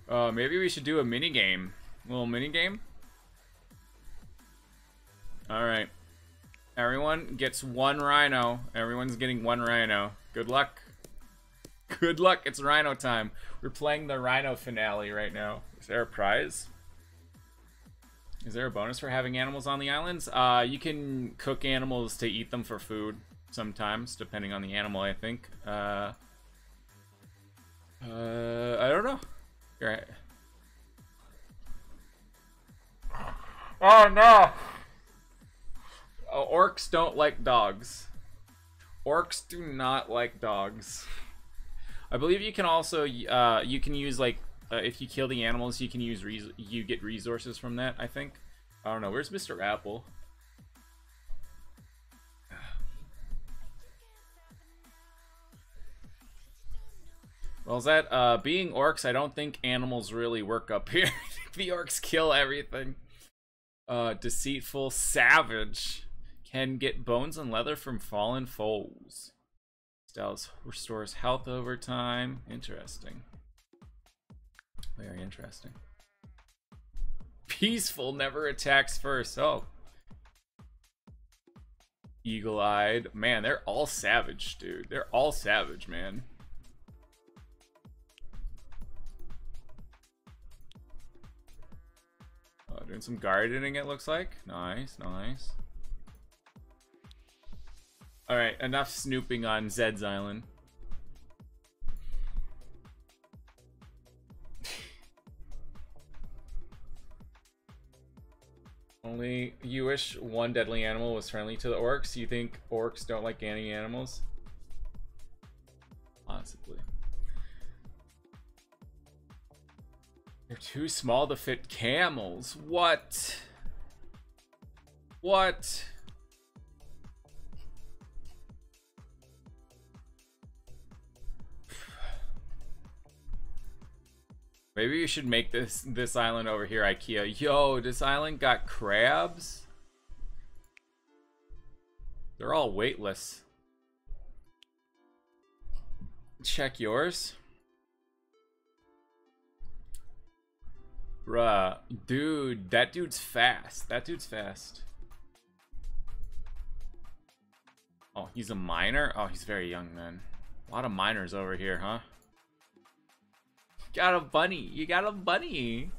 Uh, maybe we should do a mini game. A little mini game. All right. Everyone gets one rhino. Everyone's getting one rhino. Good luck. Good luck. It's rhino time. We're playing the rhino finale right now. Is there a prize? Is there a bonus for having animals on the islands? Uh, you can cook animals to eat them for food sometimes, depending on the animal, I think. Uh, uh, I don't know. You're right. Oh no! Oh, orcs don't like dogs. Orcs do not like dogs. I believe you can also uh, you can use like uh, if you kill the animals, you can use you get resources from that. I think. I don't know. Where's Mr. Apple? Well, is that uh, being orcs? I don't think animals really work up here. the orcs kill everything. Uh, deceitful savage can get bones and leather from fallen foes. Styles restores health over time. Interesting. Very interesting. Peaceful never attacks first. Oh. Eagle-eyed. Man, they're all savage, dude. They're all savage, man. Oh, doing some gardening, it looks like. Nice, nice. Alright, enough snooping on Zed's island. Only you wish one deadly animal was friendly to the orcs? You think orcs don't like any animals? Possibly. They're too small to fit camels. What? What? Maybe you should make this this island over here IKEA. Yo, this island got crabs? They're all weightless. Check yours. Bruh. Dude, that dude's fast. That dude's fast. Oh, he's a miner? Oh, he's very young then. A lot of miners over here, huh? Got a bunny. You got a bunny.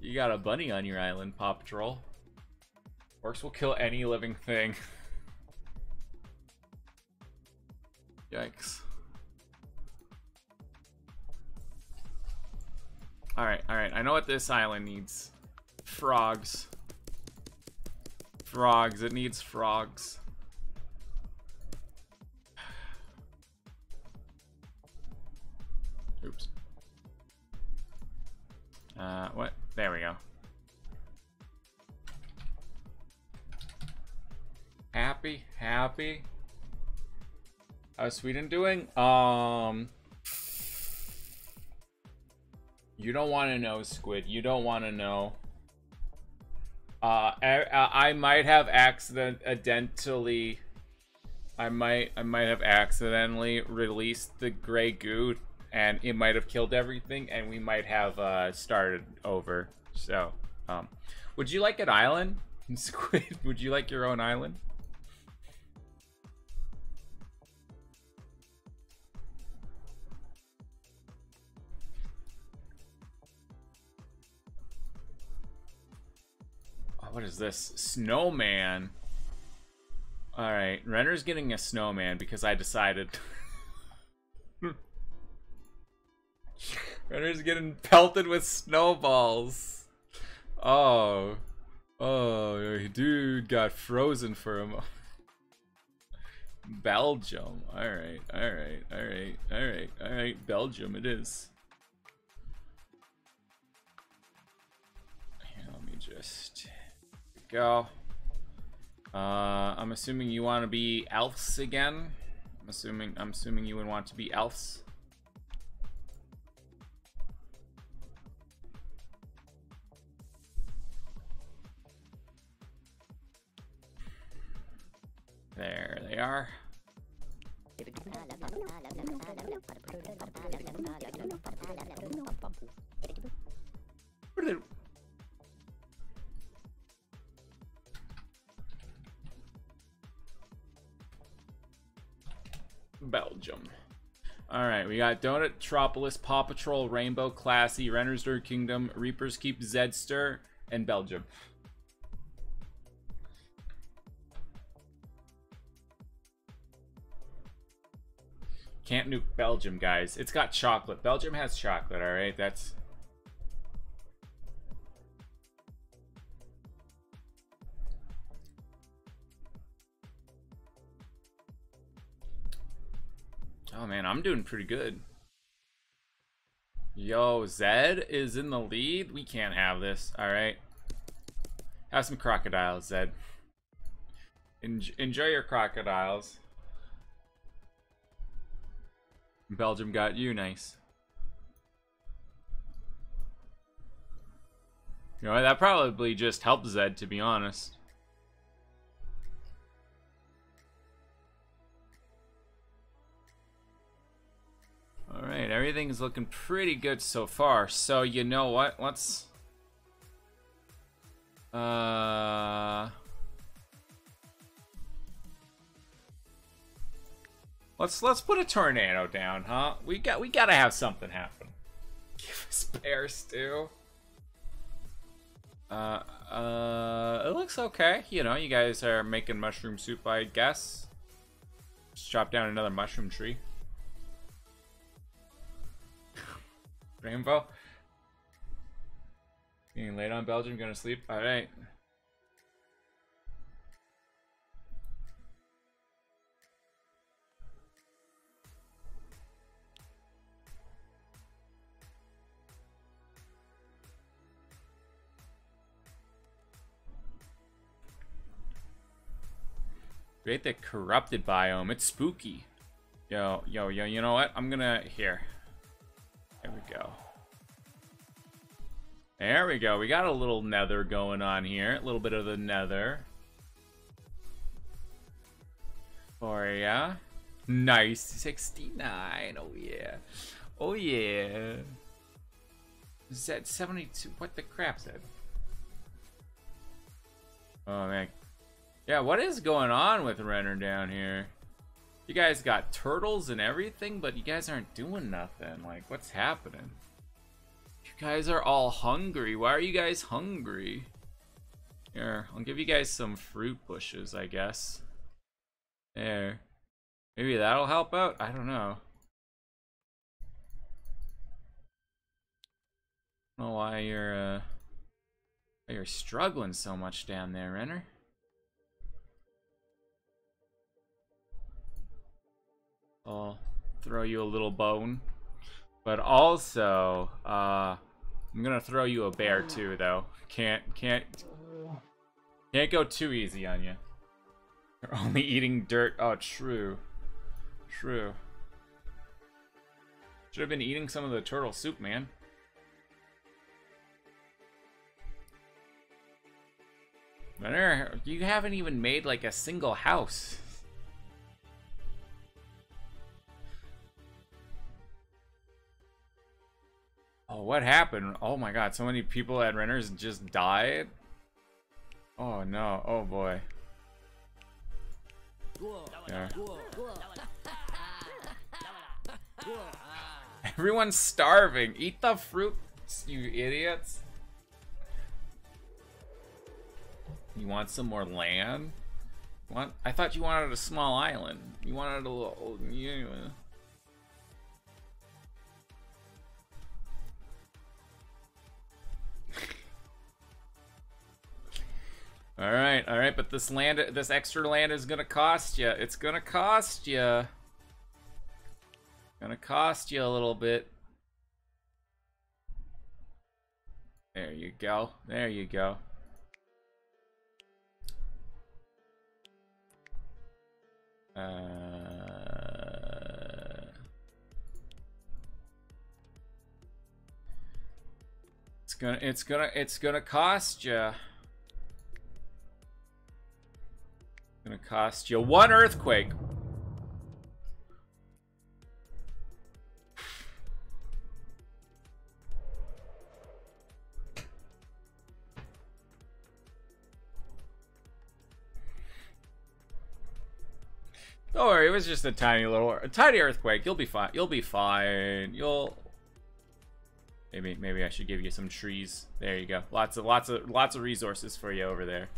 You got a bunny on your island, Paw Patrol. Orcs will kill any living thing. Yikes. Alright, alright. I know what this island needs. Frogs. Frogs. It needs frogs. Uh, what? There we go. Happy, happy. How's Sweden doing? Um, you don't want to know, Squid. You don't want to know. Uh, I, I might have accident accidentally. I might, I might have accidentally released the gray goo and it might have killed everything, and we might have uh, started over. So, um, would you like an island, Squid? Would you like your own island? Oh, what is this? Snowman. Alright, Renner's getting a snowman because I decided. Renner's getting pelted with snowballs. Oh. Oh, dude got frozen for a moment. Belgium. Alright, alright, alright, alright, alright. Belgium it is. Here, let me just go. Uh, I'm assuming you want to be elves again. I'm assuming I'm assuming you would want to be elves. There they are. Belgium. Alright, we got Donut, Tropolis, Paw Patrol, Rainbow, Classy, Rennersburg Kingdom, Reaper's Keep, Zedster, and Belgium. nuke Belgium, guys. It's got chocolate. Belgium has chocolate, alright? That's... Oh, man, I'm doing pretty good. Yo, Zed is in the lead. We can't have this, alright? Have some crocodiles, Zed. En enjoy your crocodiles. Belgium got you, nice. You know, that probably just helped Zed, to be honest. Alright, everything's looking pretty good so far. So, you know what? Let's... Uh... Let's let's put a tornado down, huh? We got we gotta have something happen. Give us bear stew. Uh, uh, it looks okay. You know, you guys are making mushroom soup, I guess. Just chop down another mushroom tree. Rainbow. Getting late on Belgium, gonna sleep. Alright. Create the corrupted biome. It's spooky. Yo, yo, yo, you know what? I'm gonna... Here. There we go. There we go. We got a little nether going on here. A little bit of the nether. For ya. Nice. 69. Oh, yeah. Oh, yeah. Is that 72. What the crap, Zed? Oh, man. Yeah, what is going on with Renner down here? You guys got turtles and everything, but you guys aren't doing nothing. Like, what's happening? You guys are all hungry. Why are you guys hungry? Here, I'll give you guys some fruit bushes, I guess. There. Maybe that'll help out? I don't know. I don't know why you're, uh... Why you're struggling so much down there, Renner. I'll throw you a little bone. But also, uh, I'm gonna throw you a bear too, though. Can't, can't, can't go too easy on you. You're only eating dirt. Oh, true. True. Should have been eating some of the turtle soup, man. You haven't even made like a single house. Oh, what happened? Oh my god, so many people at Renner's just died? Oh no, oh boy. Yeah. Everyone's starving. Eat the fruit, you idiots. You want some more land? Want? I thought you wanted a small island. You wanted a little. Yeah. All right, all right, but this land, this extra land is gonna cost you. It's gonna cost you. Gonna cost you a little bit. There you go. There you go. Uh, it's gonna, it's gonna, it's gonna cost you. Gonna cost you one earthquake. Don't worry, it was just a tiny little, a tiny earthquake. You'll be fine. You'll be fine. You'll. Maybe, maybe I should give you some trees. There you go. Lots of, lots of, lots of resources for you over there.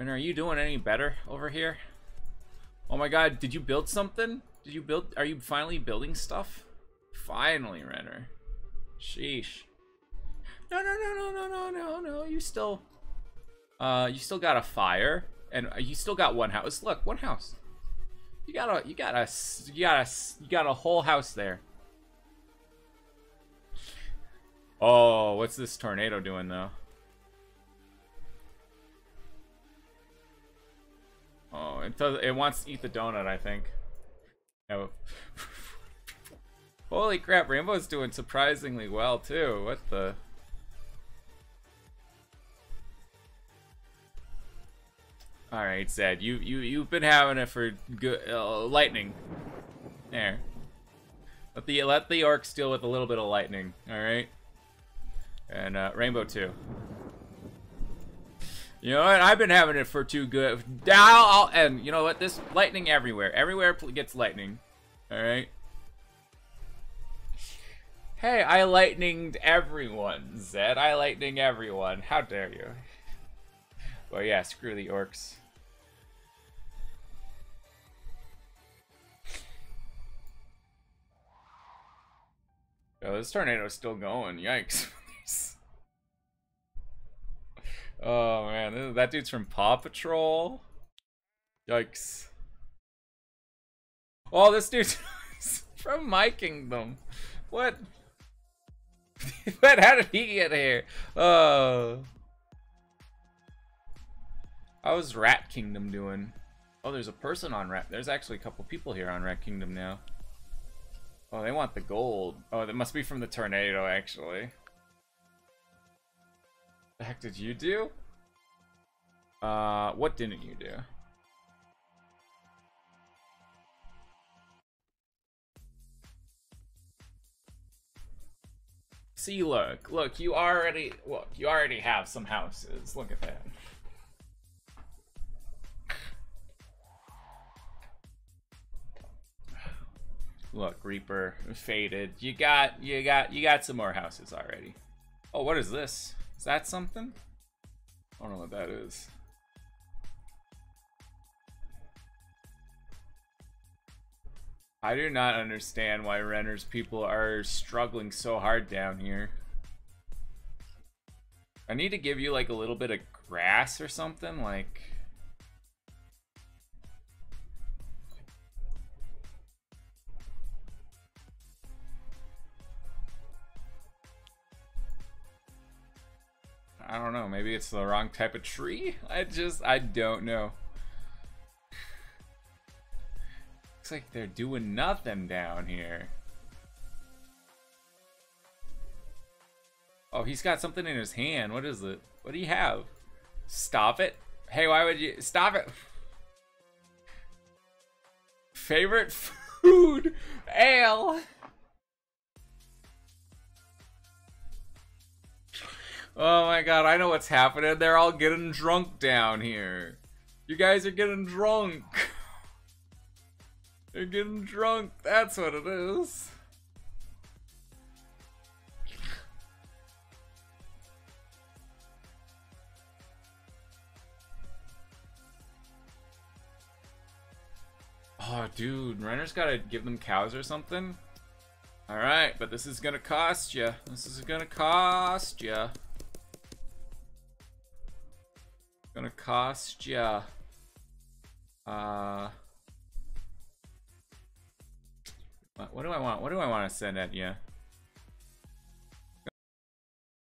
Renner, are you doing any better over here? Oh my god, did you build something? Did you build, are you finally building stuff? Finally, Renner. Sheesh. No, no, no, no, no, no, no, no, you still, uh, you still got a fire, and you still got one house. Look, one house. You got a, you got a, you got a, you got a whole house there. Oh, what's this tornado doing though? Oh, it does. It wants to eat the donut, I think. Holy crap, Rainbow's doing surprisingly well too. What the? All right, Zed, you you you've been having it for good uh, lightning. There. Let the let the orcs deal with a little bit of lightning. All right. And uh, Rainbow too. You know what? I've been having it for too good. Now, and you know what? This lightning everywhere. Everywhere gets lightning. All right. Hey, I lightninged everyone, Zed. I lightning everyone. How dare you? Well, yeah, screw the orcs. Oh, this tornado's still going. Yikes. oh, man. That dude's from Paw Patrol. Yikes. Oh, this dude's from My Kingdom. What? but how did he get here? Oh. How's Rat Kingdom doing? Oh, there's a person on Rat. There's actually a couple people here on Rat Kingdom now. Oh, they want the gold. Oh, that must be from the tornado, actually. The heck did you do? Uh, what didn't you do? See, look, look, you already, look, you already have some houses. Look at that. Look, Reaper faded. You got, you got, you got some more houses already. Oh, what is this? Is that something? I don't know what that is. I do not understand why Renner's people are struggling so hard down here. I need to give you like a little bit of grass or something, like... I don't know, maybe it's the wrong type of tree? I just, I don't know. Looks like they're doing nothing down here. Oh, he's got something in his hand. What is it? What do you have? Stop it. Hey, why would you... Stop it. Favorite food? Ale. Oh my god, I know what's happening. They're all getting drunk down here. You guys are getting drunk. They're getting drunk. That's what it is. Oh, dude, Renner's gotta give them cows or something. Alright, but this is gonna cost you. This is gonna cost you. Gonna cost you. Uh... What, do I want? What do I want to send at you?